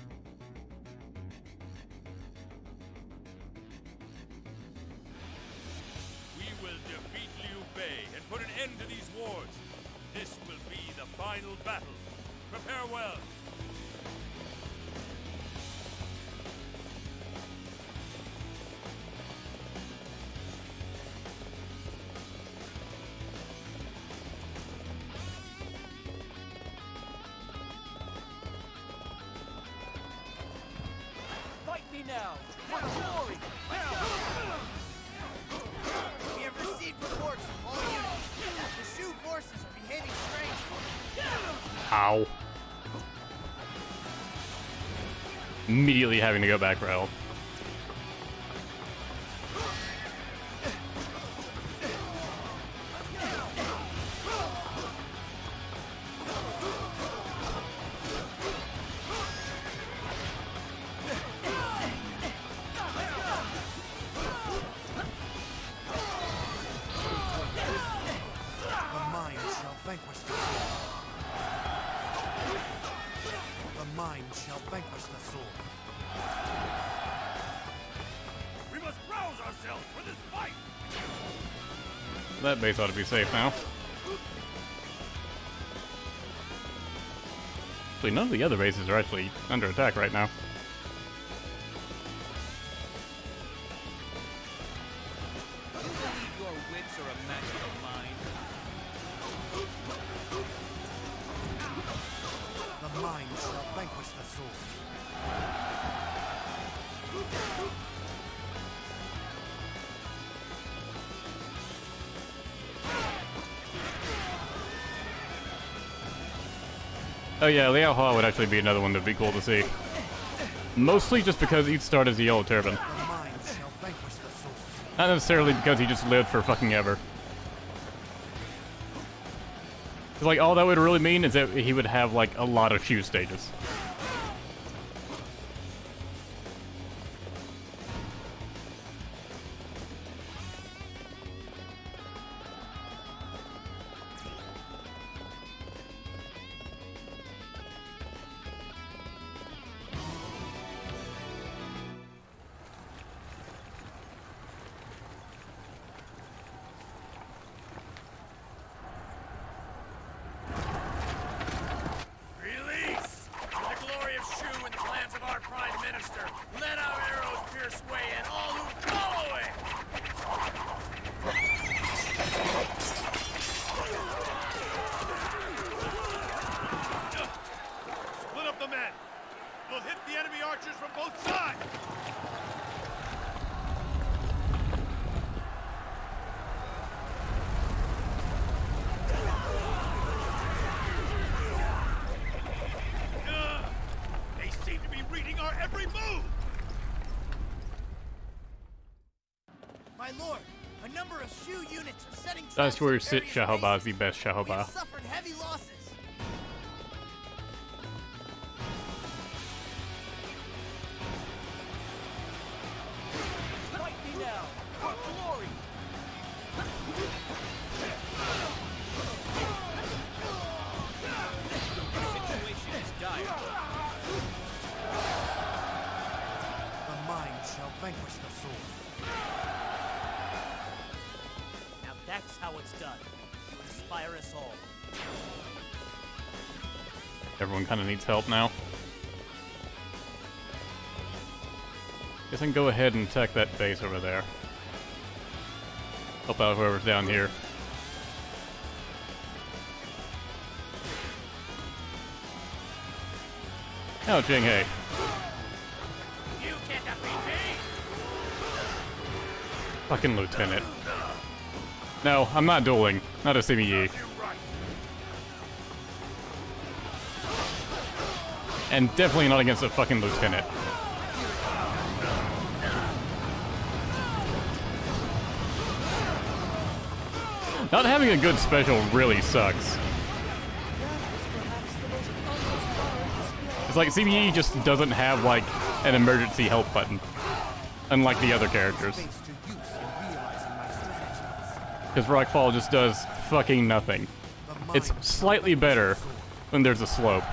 Having to go back for help. Base ought to be safe now. Actually, none of the other bases are actually under attack right now. Oh, yeah, Liao Hua would actually be another one that'd be cool to see. Mostly just because he'd start as a Yellow Turban. Not necessarily because he just lived for fucking ever. 'Cause, like, all that would really mean is that he would have, like, a lot of Shu stages. Both sides! They seem to be reading our every move! My lord, a number of Shu units are setting That's where in Sit various Shahoba is the best We kind of needs help now. Guess I can go ahead and attack that base over there. Help out whoever's down here. Oh, Jing Hei. You can't defeat me! Fucking lieutenant. No, I'm not dueling. Not a Simi And definitely not against a fucking lieutenant. Not having a good special really sucks. It's like Sima Yi just doesn't have like an emergency help button, unlike the other characters. Because Rockfall just does fucking nothing. It's slightly better when there's a slope.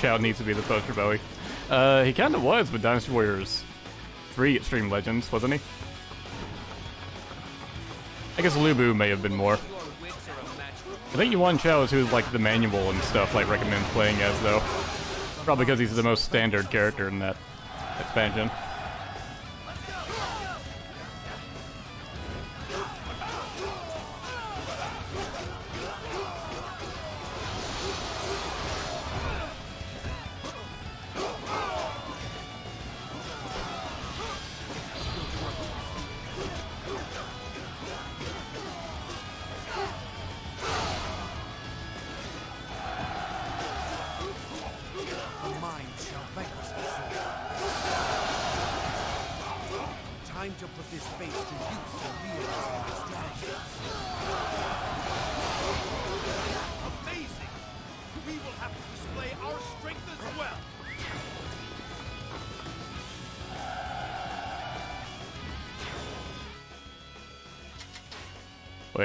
Shao needs to be the poster Bowie. Uh, he kind of was with Dynasty Warriors 3 Extreme Legends, wasn't he? I guess Lu Bu may have been more. I think Yuan Shao is who like the manual and stuff like recommends playing as though. Probably because he's the most standard character in that expansion.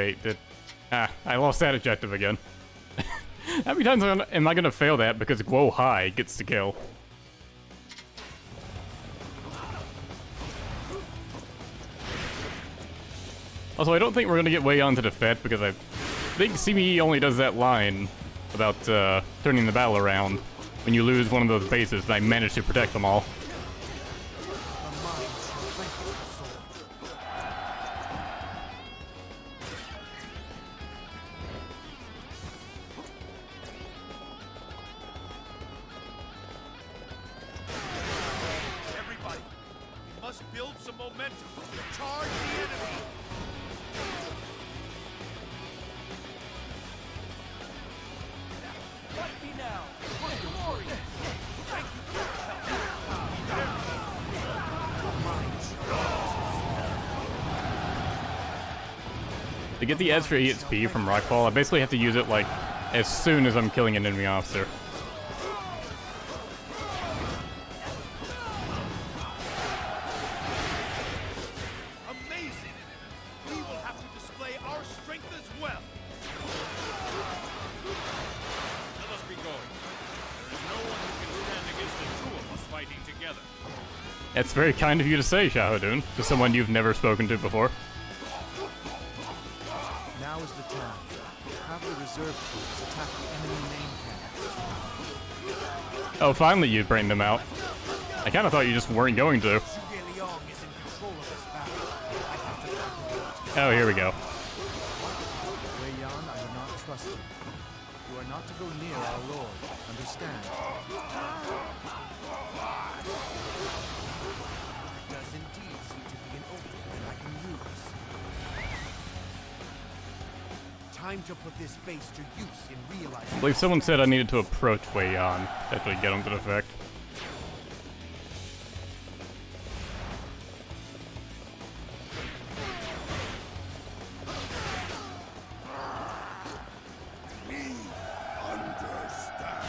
Wait, did... Ah, I lost that objective again. (laughs) How many times am I gonna fail that because Guo Huai gets the kill? Also, I don't think we're gonna get way onto the Fett because I think Sima Yi only does that line about uh, turning the battle around when you lose one of those bases, and I managed to protect them all. Momentum. Charge the enemy. Fight me now, for glory! Thank you for your help. To get the extra EXP from Rockfall, I basically have to use it like as soon as I'm killing an enemy officer. Very kind of you to say, Xiahou Dun, to someone you've never spoken to before. Now is the time. Have the reserve troops attack the enemy main camp. Oh, finally you bring them out. I kind of thought you just weren't going to. Zhuge Liang is in control of this battle. I have to find the Oh, here we go. Someone said I needed to approach Wei Yan to actually get him to defect. Me understand.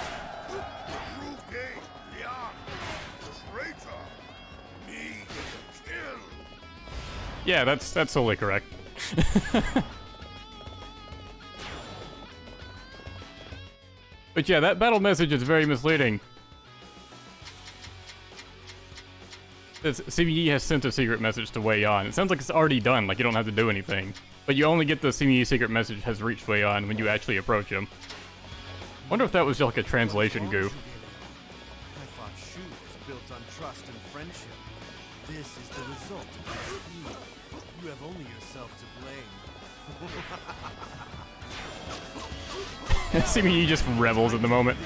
Zhuge Liang, traitor. Me kill. Yeah, that's that's totally correct. (laughs) but yeah, that battle message is very misleading. This Sima Yi has sent a secret message to Wei Yan. It sounds like it's already done, like you don't have to do anything. But you only get the Sima Yi secret message has reached Wei Yan when you actually approach him. Wonder if that was just like a translation goof. I thought Shu was built on trust and friendship. This is the result of this. You have only yourself to blame. (laughs) (laughs) Sima Yi just revels at the moment.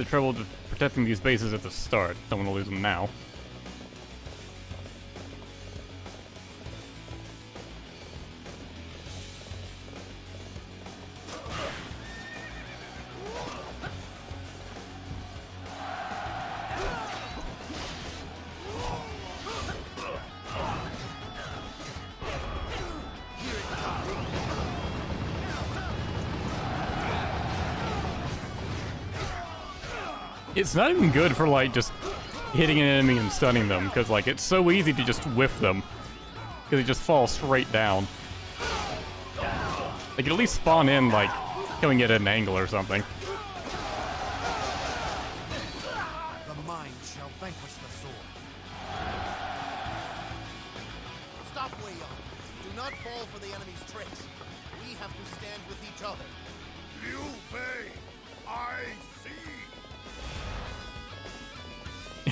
The trouble of protecting these bases at the start. Don't want to lose them now. It's not even good for like just hitting an enemy and stunning them because like it's so easy to just whiff them because it just falls straight down. They could at least spawn in like coming at an angle or something. The mind shall vanquish the sword. Stop, Wei Do not fall for the enemy's tricks. We have to stand with each other. Liu Bei, I see.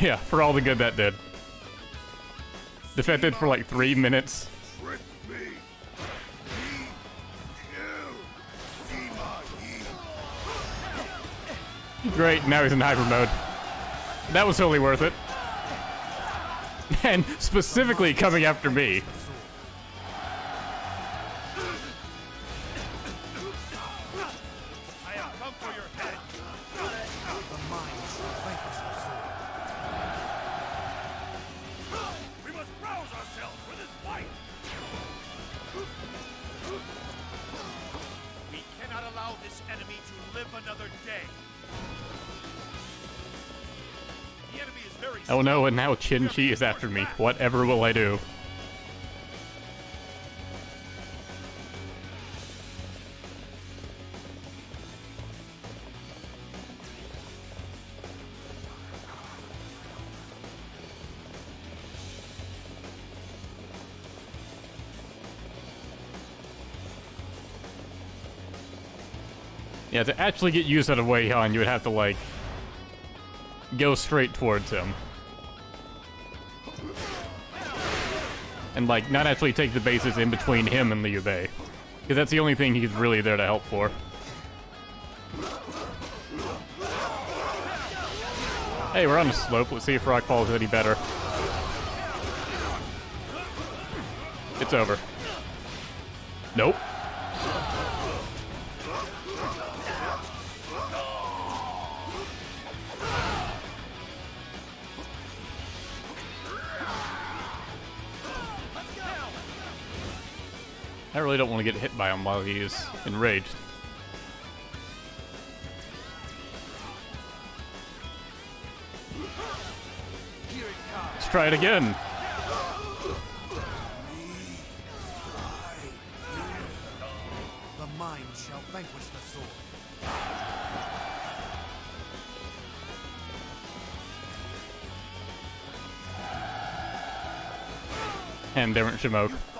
Yeah, for all the good that did. Defended for like three minutes. Great, now he's in hyper mode. That was totally worth it. (laughs) And specifically coming after me. And now Chin Chi is after me. Whatever will I do? Yeah, to actually get used out of Wei Yan, you would have to, like, go straight towards him. And, like, not actually take the bases in between him and Liu Bei. Because that's the only thing he's really there to help for. Hey, we're on a slope. Let's see if Rockfall is any better. It's over. Nope. Want to get hit by him while he's enraged. Let's try it again. The mind shall vanquish the. And different Shimoke.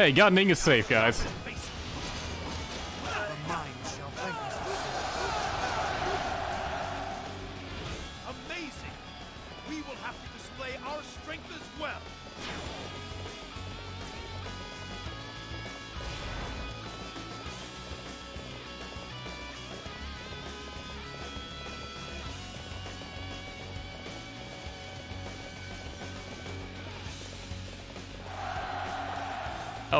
Hey, Gan Ning is safe, guys.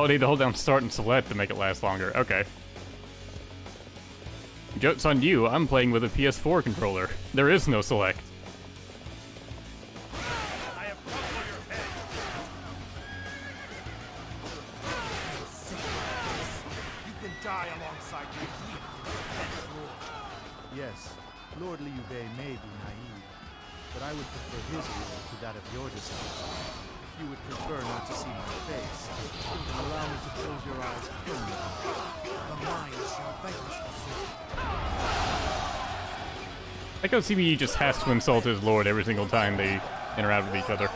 Oh, I need to hold down start and select to make it last longer. Okay. Joke's on you, I'm playing with a PS4 controller. There is no select. How Sima Yi just has to insult his lord every single time they interact with each other.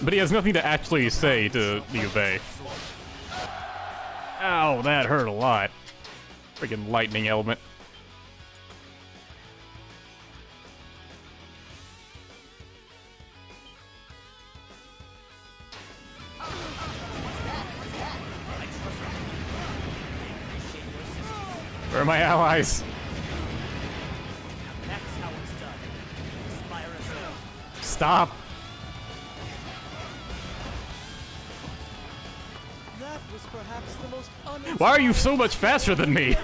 But he has nothing to actually say to Liu Bei. Ow, that hurt a lot. Freaking lightning element. Where are my allies? Stop. That was perhaps the most Why are you so much faster than me?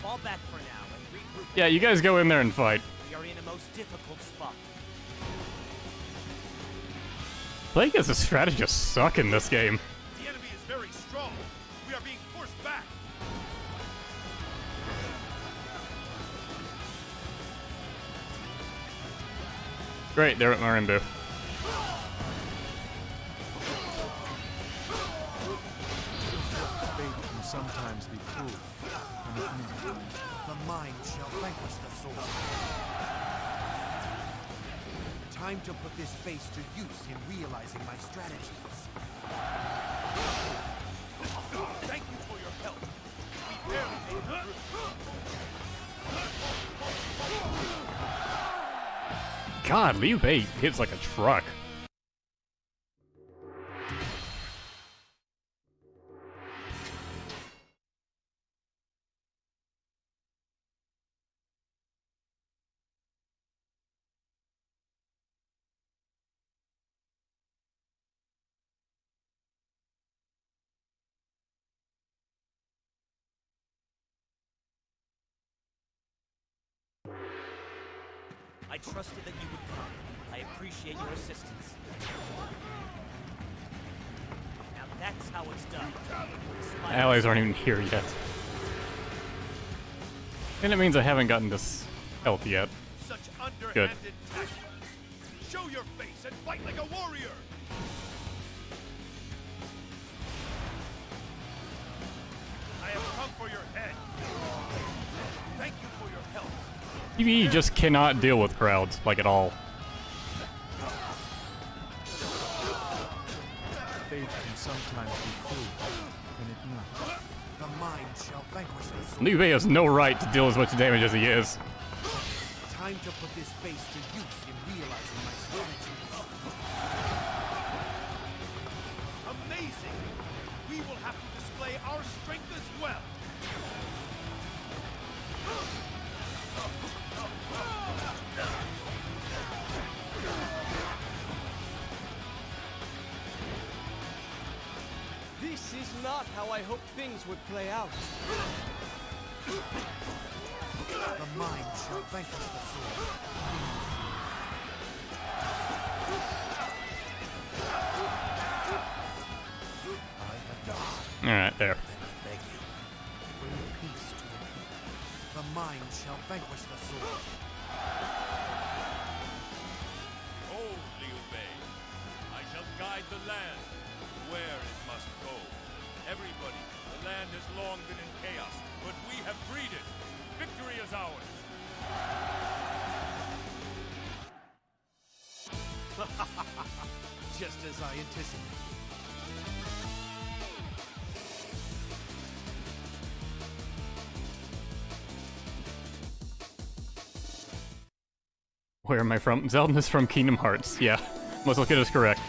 Fall back for now and. Yeah, you guys go in there and fight. We are in a most difficult spot. Playing as a strategist suck in this game. Great, they're at Marimbu. Sometimes be cruel. The mind shall vanquish the sword. Time to put this face to use in realizing my strategies. Thank you for your help. We barely made it through. God, Liu Bei hits like a truck. I trusted Allies aren't even here yet. And it means I haven't gotten this health yet. Such Good. underhanded. Show your face and fight like a warrior. I have come for your head. Thank you for your help. Sima Yi just cannot deal with crowds, like at all. Fate can sometimes be Liu Bei has no right to deal as much damage as he is. Time to put this face to use how I hoped things would play out. The mind shall vanquish the sword. Alright, there. Beg you. Bring peace to the. The mind shall vanquish the sword. Oh, Liu Bei, I shall guide the land where it must go. Everybody, the land has long been in chaos, but we have freed it. Victory is ours. (laughs) Just as I anticipated. Where am I from? Xaldin's from Kingdom Hearts. Yeah, Muzzlekin is correct.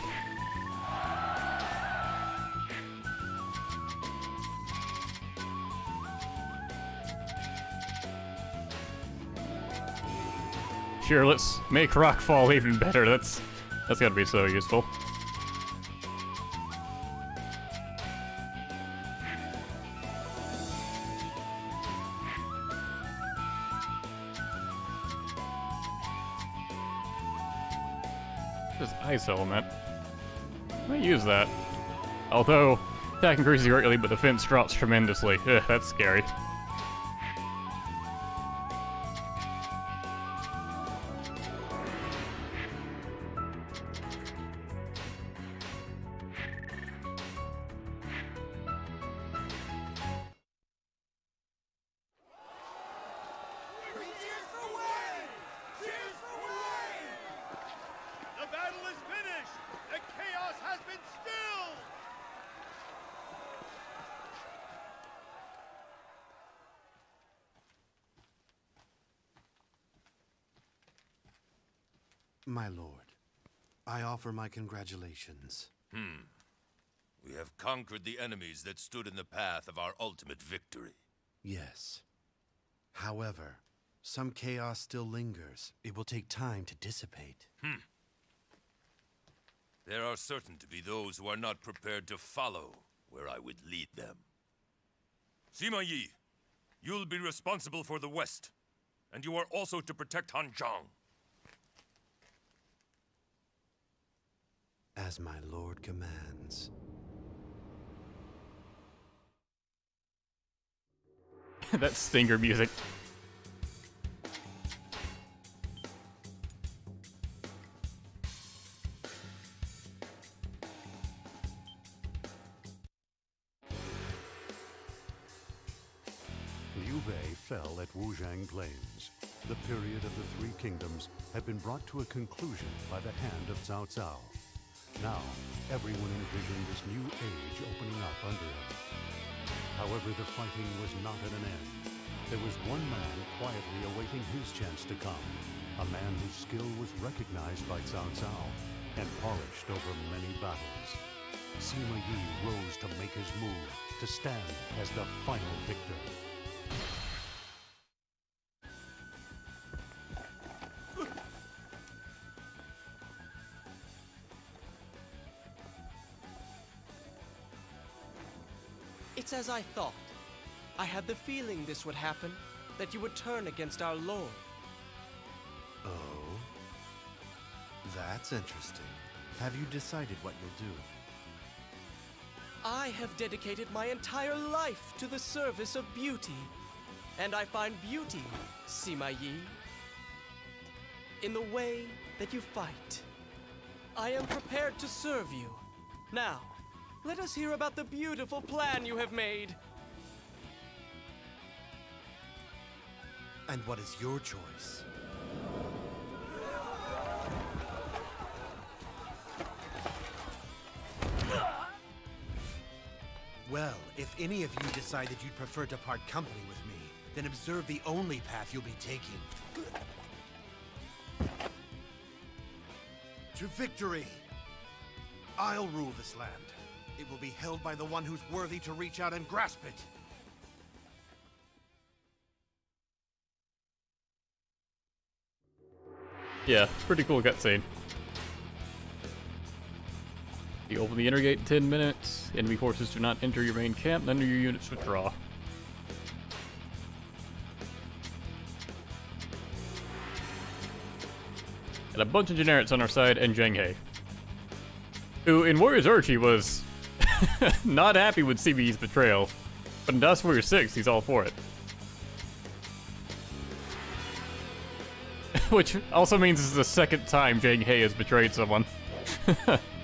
Sure, let's make rock fall even better. That's that's gotta be so useful. This ice element. I might use that. Although, attack increases greatly, but defense drops tremendously. Ugh, that's scary. Offer my congratulations. Hmm. We have conquered the enemies that stood in the path of our ultimate victory. Yes. However, some chaos still lingers. It will take time to dissipate. Hmm. There are certain to be those who are not prepared to follow where I would lead them. Sima Yi, you'll be responsible for the West, and you are also to protect Hanzhong. As my lord commands. (laughs) that stinger music. Liu Bei fell at Wuzhang Plains. The period of the Three Kingdoms had been brought to a conclusion by the hand of Cao Cao. Now, everyone envisioned this new age opening up under him. However, the fighting was not at an end. There was one man quietly awaiting his chance to come, a man whose skill was recognized by Cao Cao and polished over many battles. Sima Yi rose to make his move, to stand as the final victor. As I thought. I had the feeling this would happen, that you would turn against our Lord. Oh? That's interesting. Have you decided what you'll do? I have dedicated my entire life to the service of beauty. And I find beauty, Sima Yi, in the way that you fight. I am prepared to serve you. Now, let us hear about the beautiful plan you have made. And what is your choice? Well, if any of you decide that you'd prefer to part company with me, then observe the only path you'll be taking. To victory! I'll rule this land. It will be held by the one who's worthy to reach out and grasp it. Yeah, pretty cool cutscene. You open the inner gate in 10 minutes. Enemy forces do not enter your main camp, none of your units withdraw. And a bunch of generics on our side, and Zhang He. Who, in Warriors Orochi, was (laughs) not happy with Sima Yi's betrayal. But in Dust Warrior 6, he's all for it. (laughs) Which also means this is the second time Zhang He has betrayed someone. (laughs)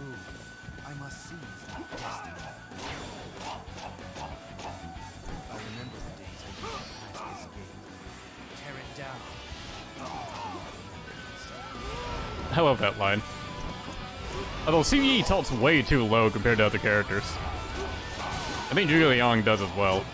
move. I must seize that destiny. I remember the days used to this gate. Tear it down. I love that line. Although Sima Yi talks way too low compared to other characters. I think Zhuge Liang does as well.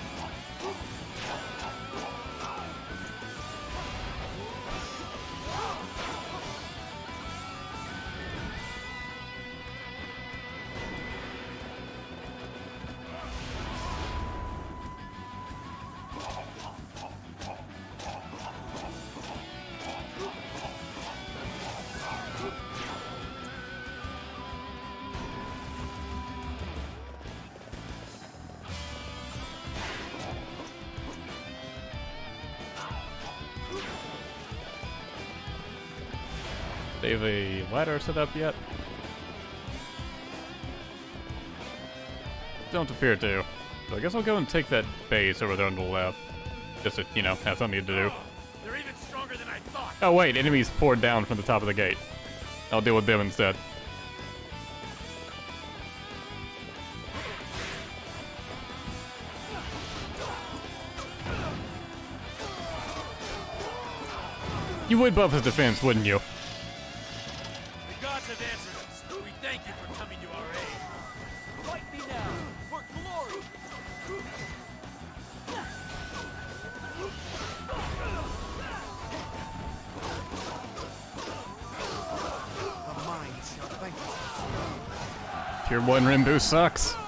Ladder set up yet? Don't appear to. So I guess I'll go and take that base over there on the left. Just to, you know, have something to do. Oh, they're even stronger than I thought. Oh wait, enemies poured down from the top of the gate. I'll deal with them instead. You would buff his defense, wouldn't you? Tier 1 Renbu sucks.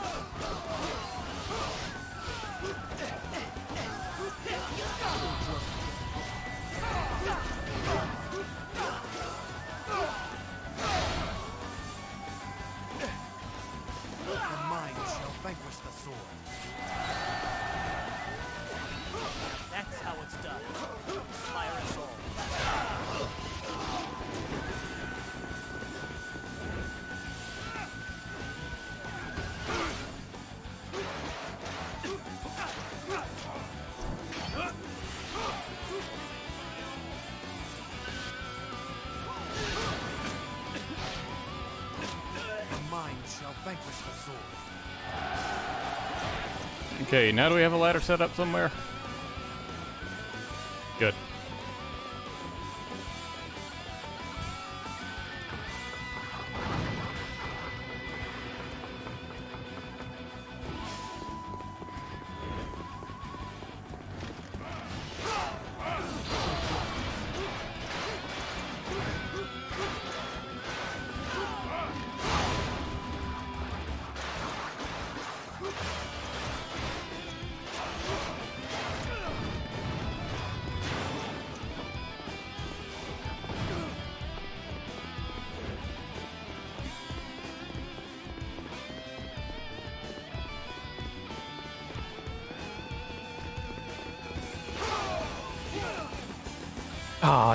Okay, now do we have a ladder set up somewhere?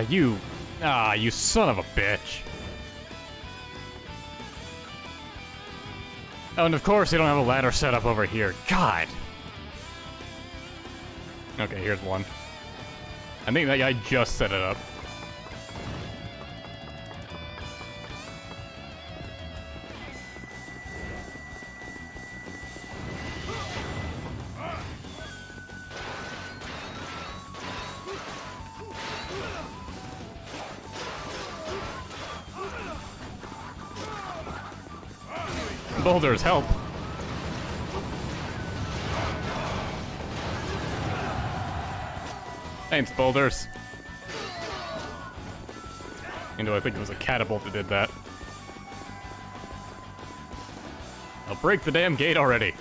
You. Ah, you son of a bitch. Oh, and of course they don't have a ladder set up over here. God. Okay, here's one. I think that guy just set it up. Boulders, help. Thanks, boulders. And I think it was a catapult that did that? I'll break the damn gate already.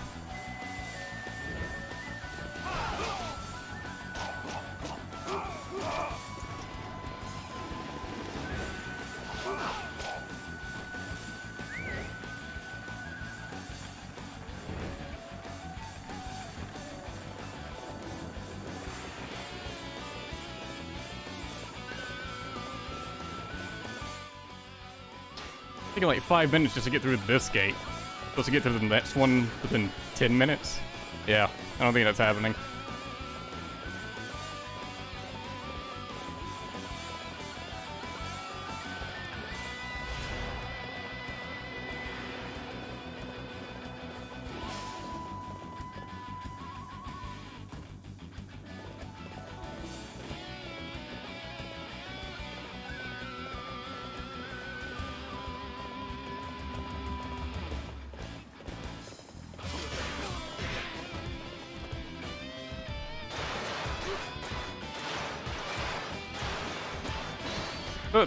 Five minutes just to get through this gate. Supposed to get through the next one within 10 minutes? Yeah, I don't think that's happening.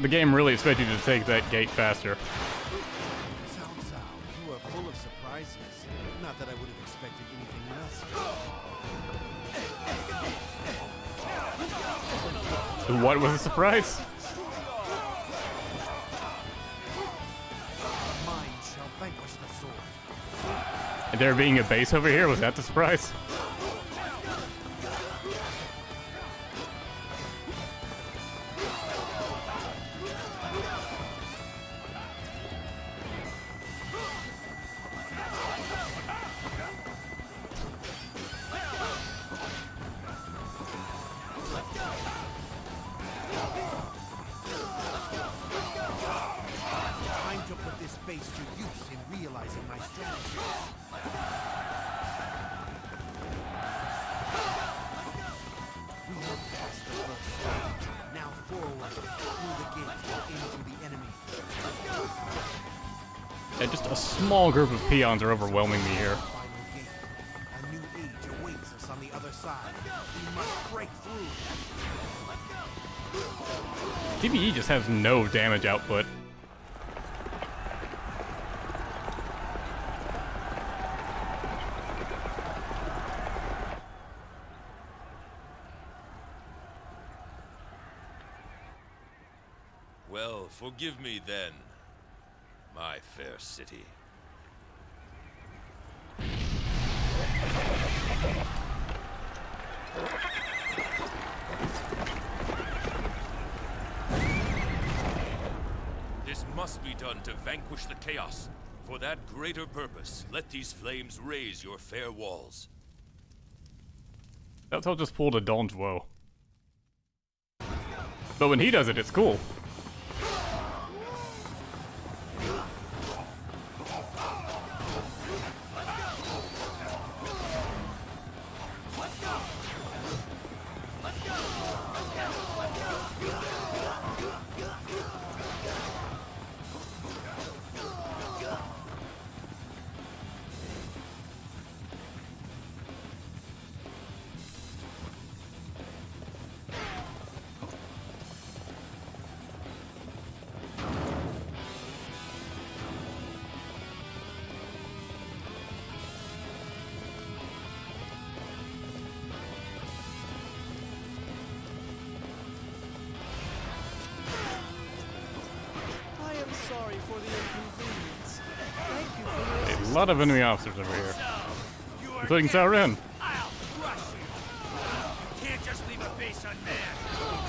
The game really expects you to take that gate faster. Cao Cao, you are full of surprises. Not that I would have expected anything else. What was a surprise? Mine shall vanquish the sword. There being a base over here, was that the surprise? Peons are overwhelming me here. Sima Yi just has no damage output. Well, forgive me then, my fair city. This must be done to vanquish the chaos. For that greater purpose, let these flames raise your fair walls. That's how just pulled a Dong Zhuo. But when he does it, it's cool. Lot of enemy officers over here. Including Sauron. I'll crush you! You can't just leave a base unmanned.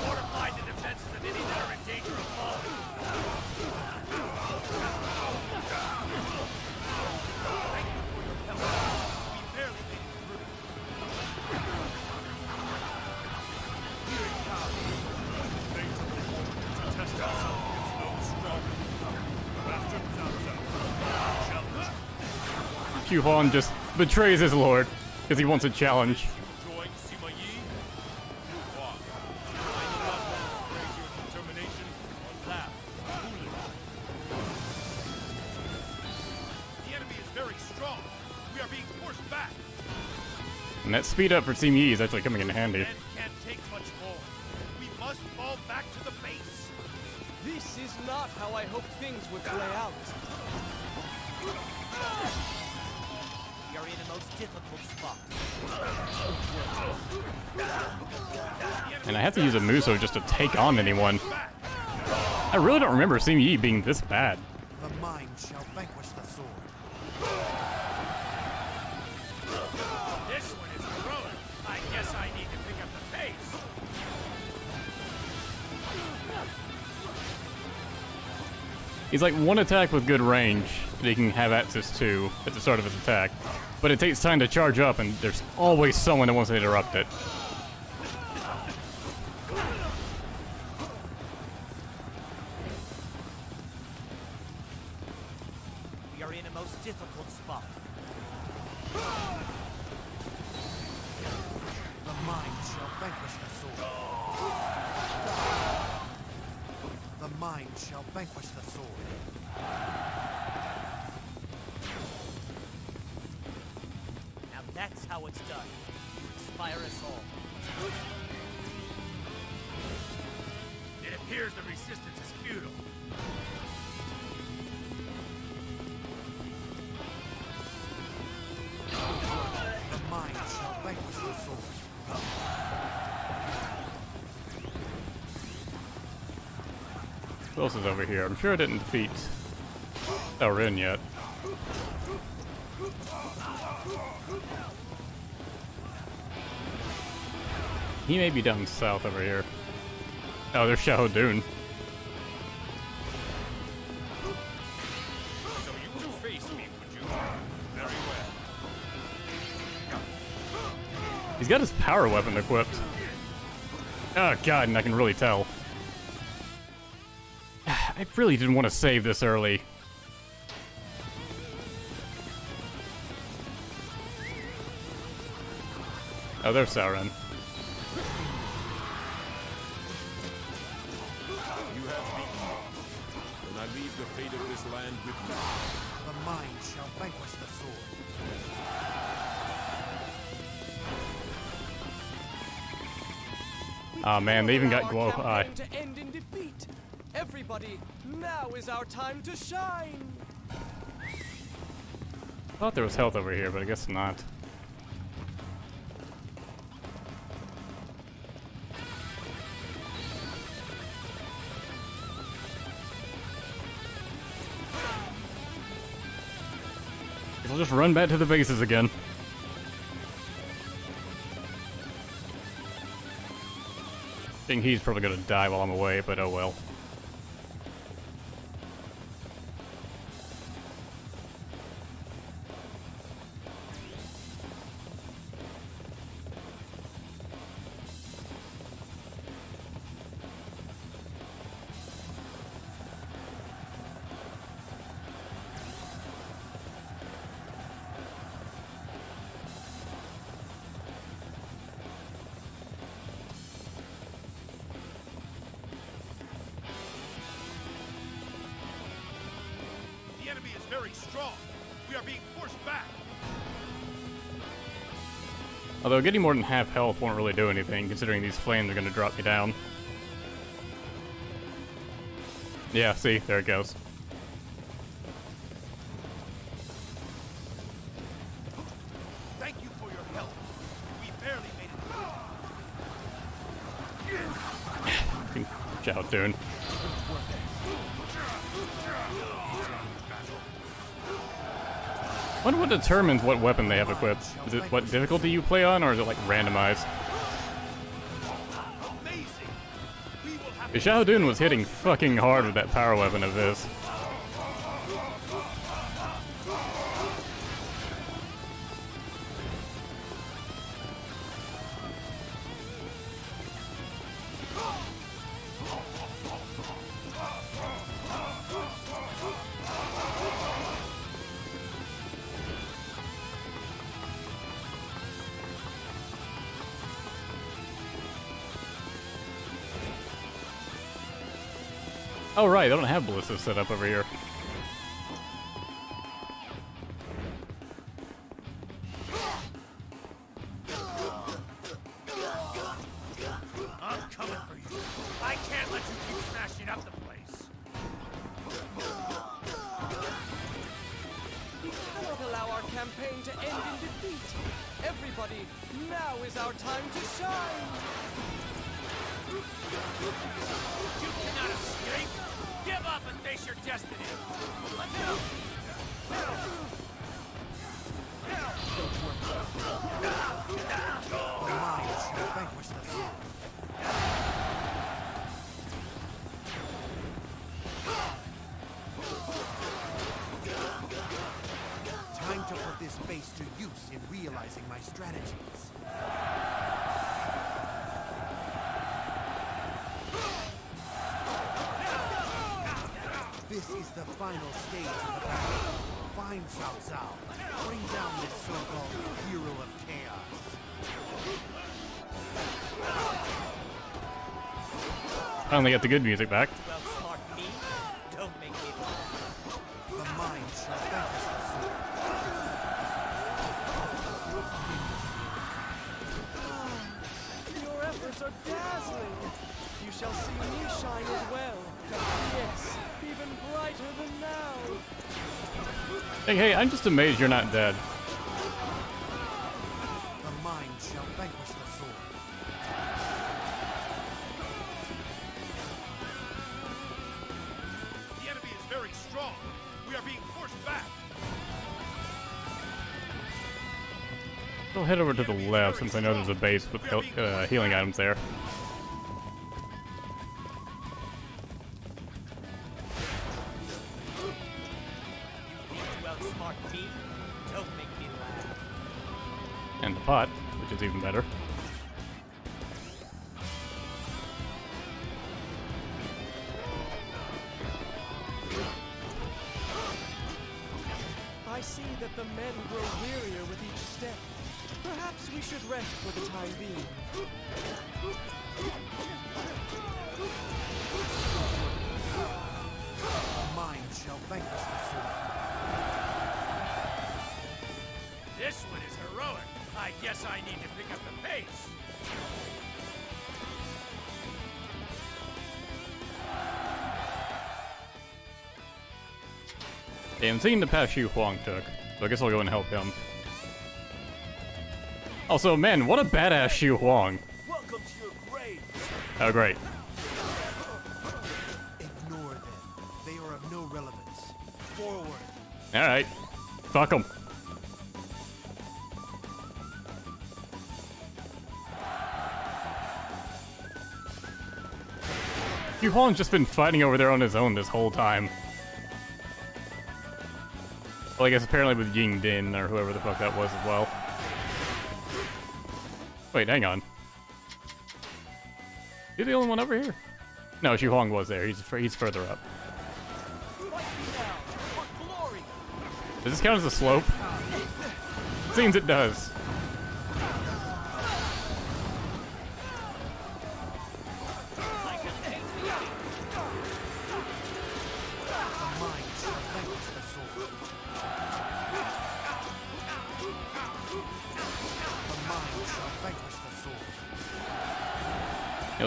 Fortify the defenses of any that are in danger of falling. Thank you for your help. We barely made it through. Here it comes. Things are performing to test ourselves against those stronger. Bastions outside. Challenge. Q Han just betrays his lord because he wants a challenge. Join Sima Yi? You are. I do not want to praise your determination or laugh foolish. The enemy is very strong. We are being forced back. And that speed up for Sima Yi is actually coming in handy. Men can't take much more. We must fall back to the base. This is not how I hoped things would play out. We are in a most difficult spot. And I have to use a Musou just to take on anyone. I really don't remember Sima Yi being this bad. The mind shall vanquish the sword. This one is growing. I guess I need to pick up the pace. He's like one attack with good range he can have access to at the start of his attack. But it takes time to charge up and there's always someone that wants to interrupt it. Here? I'm sure I didn't defeat Elrin yet. He may be down south over here. Oh, there's Xiahou Dun. So you two face me, would you? Very well. He's got his power weapon equipped. Oh god, and I can really tell. I really didn't want to save this early. Oh, there's Sauron. You have beaten me. I leave the fate of this land with you. The mind shall vanquish the sword. Ah man, they even got glow eye. Everybody, now is our time to shine. I Thought there was health over here, but I guess not. I'll just run back to the bases again. I think he's probably gonna die while I'm away, but oh well. Very strong. We are being forced back. Although getting more than half health won't really do anything, considering these flames are gonna drop me down. Yeah, see, there it goes. Determines what weapon they have equipped. Is it what difficulty you play on, or is it like randomized? Xiahou Dun was hitting fucking hard with that power weapon of his. Ballistas set up over here. Well. Yes, the good music back. Hey, hey, I'm just amazed you're not dead. Since I know there's a base with uh, healing items there. Okay, I'm seeing the path Xu Huang took, so I guess I'll go and help him. Also, man, what a badass Xu Huang. Welcome to your grave. Oh, great. Ignore them. They are of no relevance. Forward. Alright. Fuck him. Xu Huang's just been fighting over there on his own this whole time. Well, I guess apparently with Ying Din or whoever the fuck that was as well. Wait, hang on. You're the only one over here? No, Xu Huang was there. He's he's further up. Does this count as a slope? Seems it does.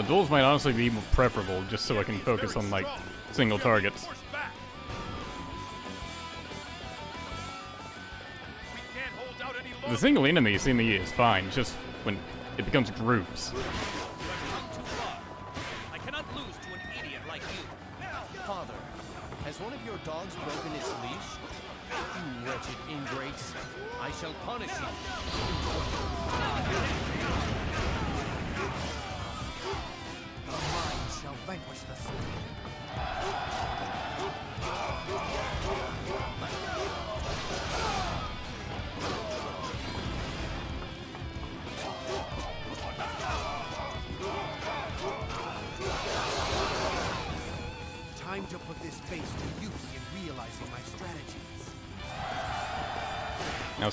Know, duels might honestly be preferable, just so I can focus on, like, single targets. The single enemy seemingly is fine, just when it becomes groups.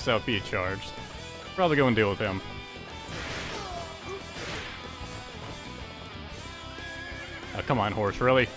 Now South B charged. Probably go and deal with him. Oh, come on, horse, really?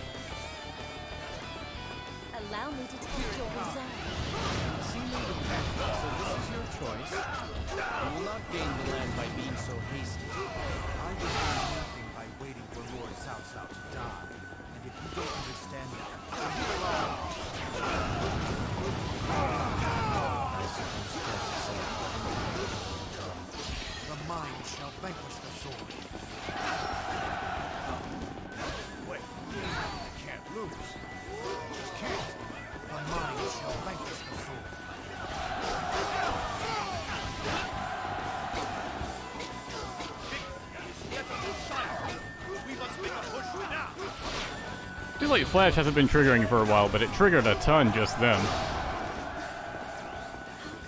Flash hasn't been triggering for a while, but it triggered a ton just then.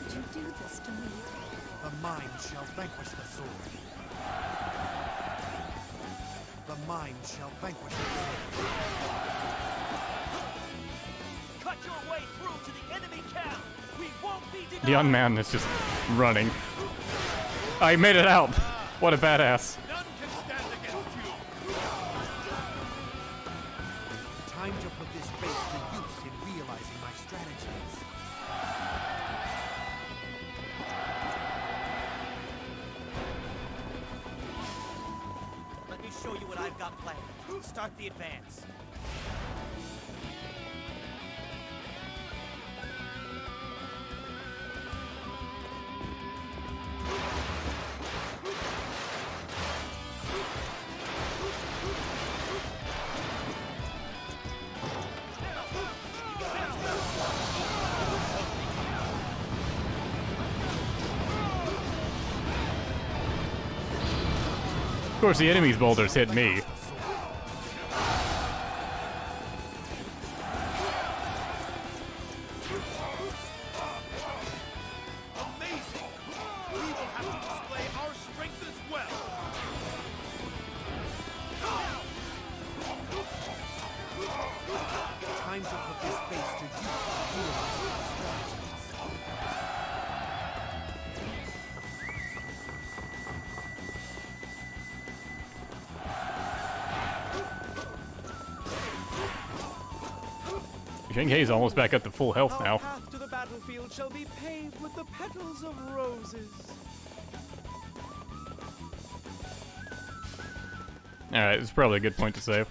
Could you do this to me? The mind shall vanquish the sword. The mind shall vanquish the sword. Cut your way through to the enemy camp. We won't be denied. The unman is just running. I made it out! What a badass. Course, the enemy's boulders hit me. Zhang He's almost back up to full health now. path to the battlefield shall be paved with the petals of roses. Alright, it's probably a good point to save.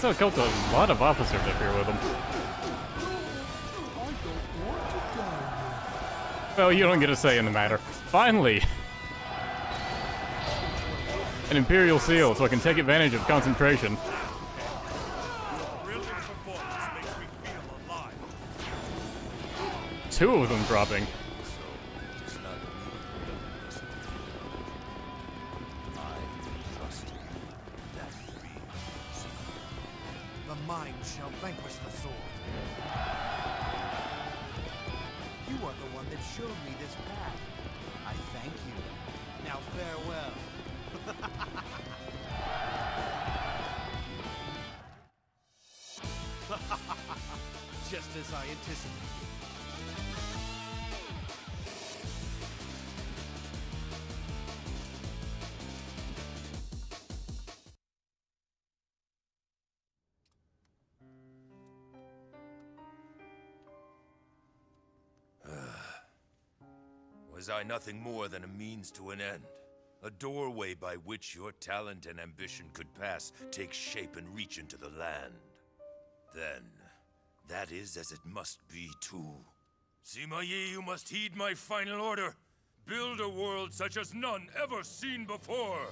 How killed a lot of officers up here with him. Well, you don't get a say in the matter. Finally! An Imperial Seal, so I can take advantage of concentration. Two of them dropping. I nothing more than a means to an end? A doorway by which your talent and ambition could pass, take shape, and reach into the land? Then, that is as it must be too. Sima Yi, you must heed my final order. Build a world such as none ever seen before.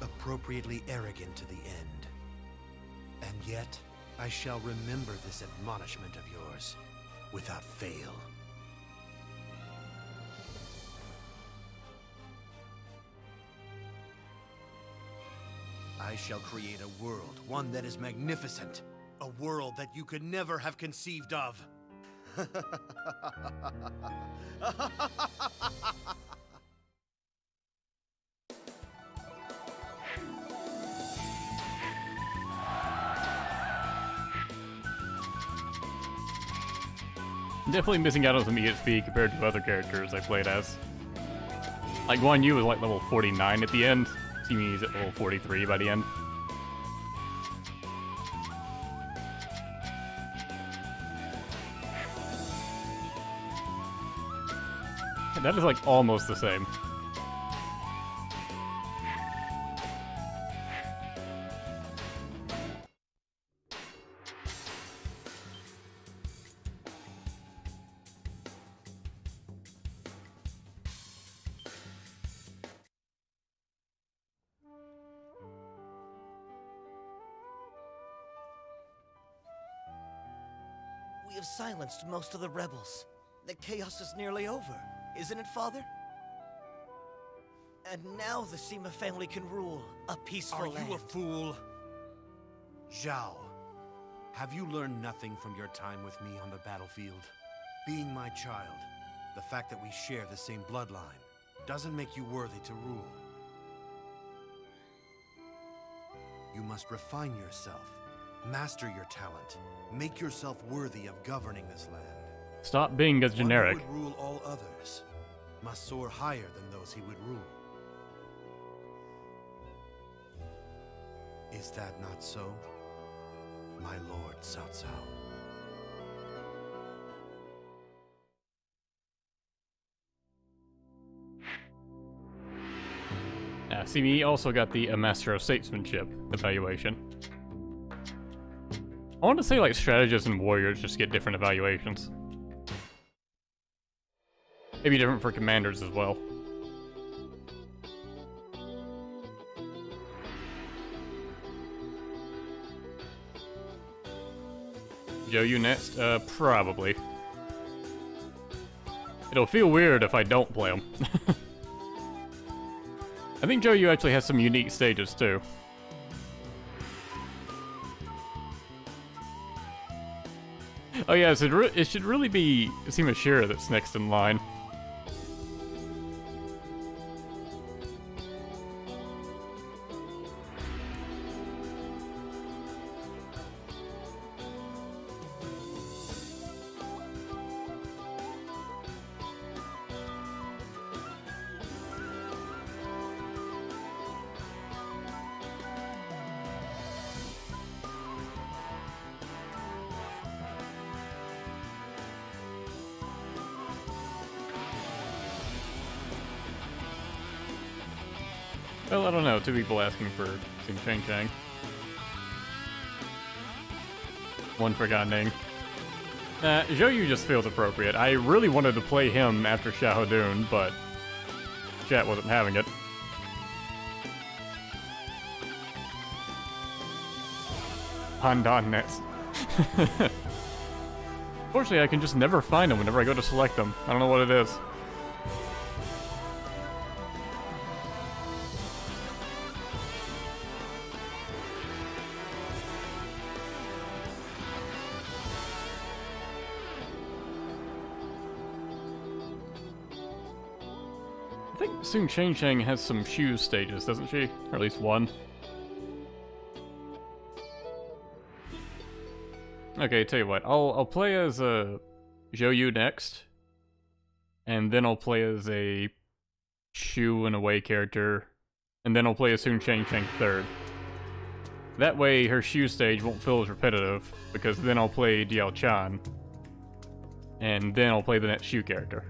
Appropriately arrogant to the end. And yet, I shall remember this admonishment of yours without fail. I shall create a world, one that is magnificent. A world that you could never have conceived of. (laughs) definitely missing out on some EXP compared to other characters I played as. Like Guan Yu was like level 49 at the end. Sima Yi's at level 43 by the end. That is like almost the same. We have silenced most of the rebels. The chaos is nearly over, isn't it, Father? And now the Sima family can rule a peaceful Are land. you a fool? Zhao, have you learned nothing from your time with me on the battlefield? Being my child, the fact that we share the same bloodline doesn't make you worthy to rule. You must refine yourself, master your talent, make yourself worthy of governing this land. Stop being as One who generic. would rule all others must soar higher than those he would rule. Is that not so, my lord Cao Cao? Uh, Sima Yi also got the uh, Master of Statesmanship evaluation. I want to say like strategists and warriors just get different evaluations. Maybe different for commanders as well. Zhou Yu next? Uh, probably. It'll feel weird if I don't play them. (laughs) I think Zhou Yu actually has some unique stages too. Oh yeah, it, re it should really be Simashira that's next in line. People asking for Sun Shang Xiang. One for Gan Ning. Uh, Zhou Yu just feels appropriate. I really wanted to play him after Xiahou but chat wasn't having it. Pandan next. (laughs) Fortunately, I can just never find them whenever I go to select them. I don't know what it is. Chang has some shoes stages, doesn't she? Or at least one. Okay, tell you what, I'll I'll play as a Zhou Yu next, and then I'll play as a Shu and a Wei character, and then I'll play as Sun Shang Xiang third. That way, her Shu stage won't feel as repetitive, because then I'll play Diao Chan, and then I'll play the next Shu character.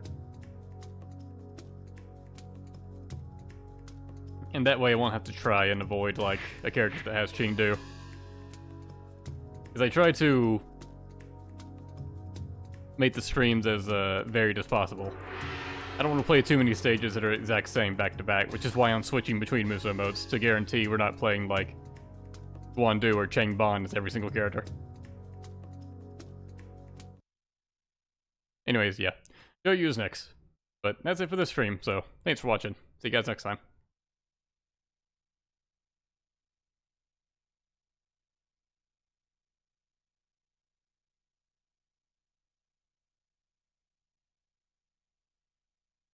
And that way I won't have to try and avoid, like, a character that has Chengdu. Because I try to make the streams as uh, varied as possible. I don't want to play too many stages that are exact same back to back, which is why I'm switching between Musou modes to guarantee we're not playing like Guandu or Changban as every single character. Anyways, yeah. Go use next. But that's it for this stream, so thanks for watching. See you guys next time.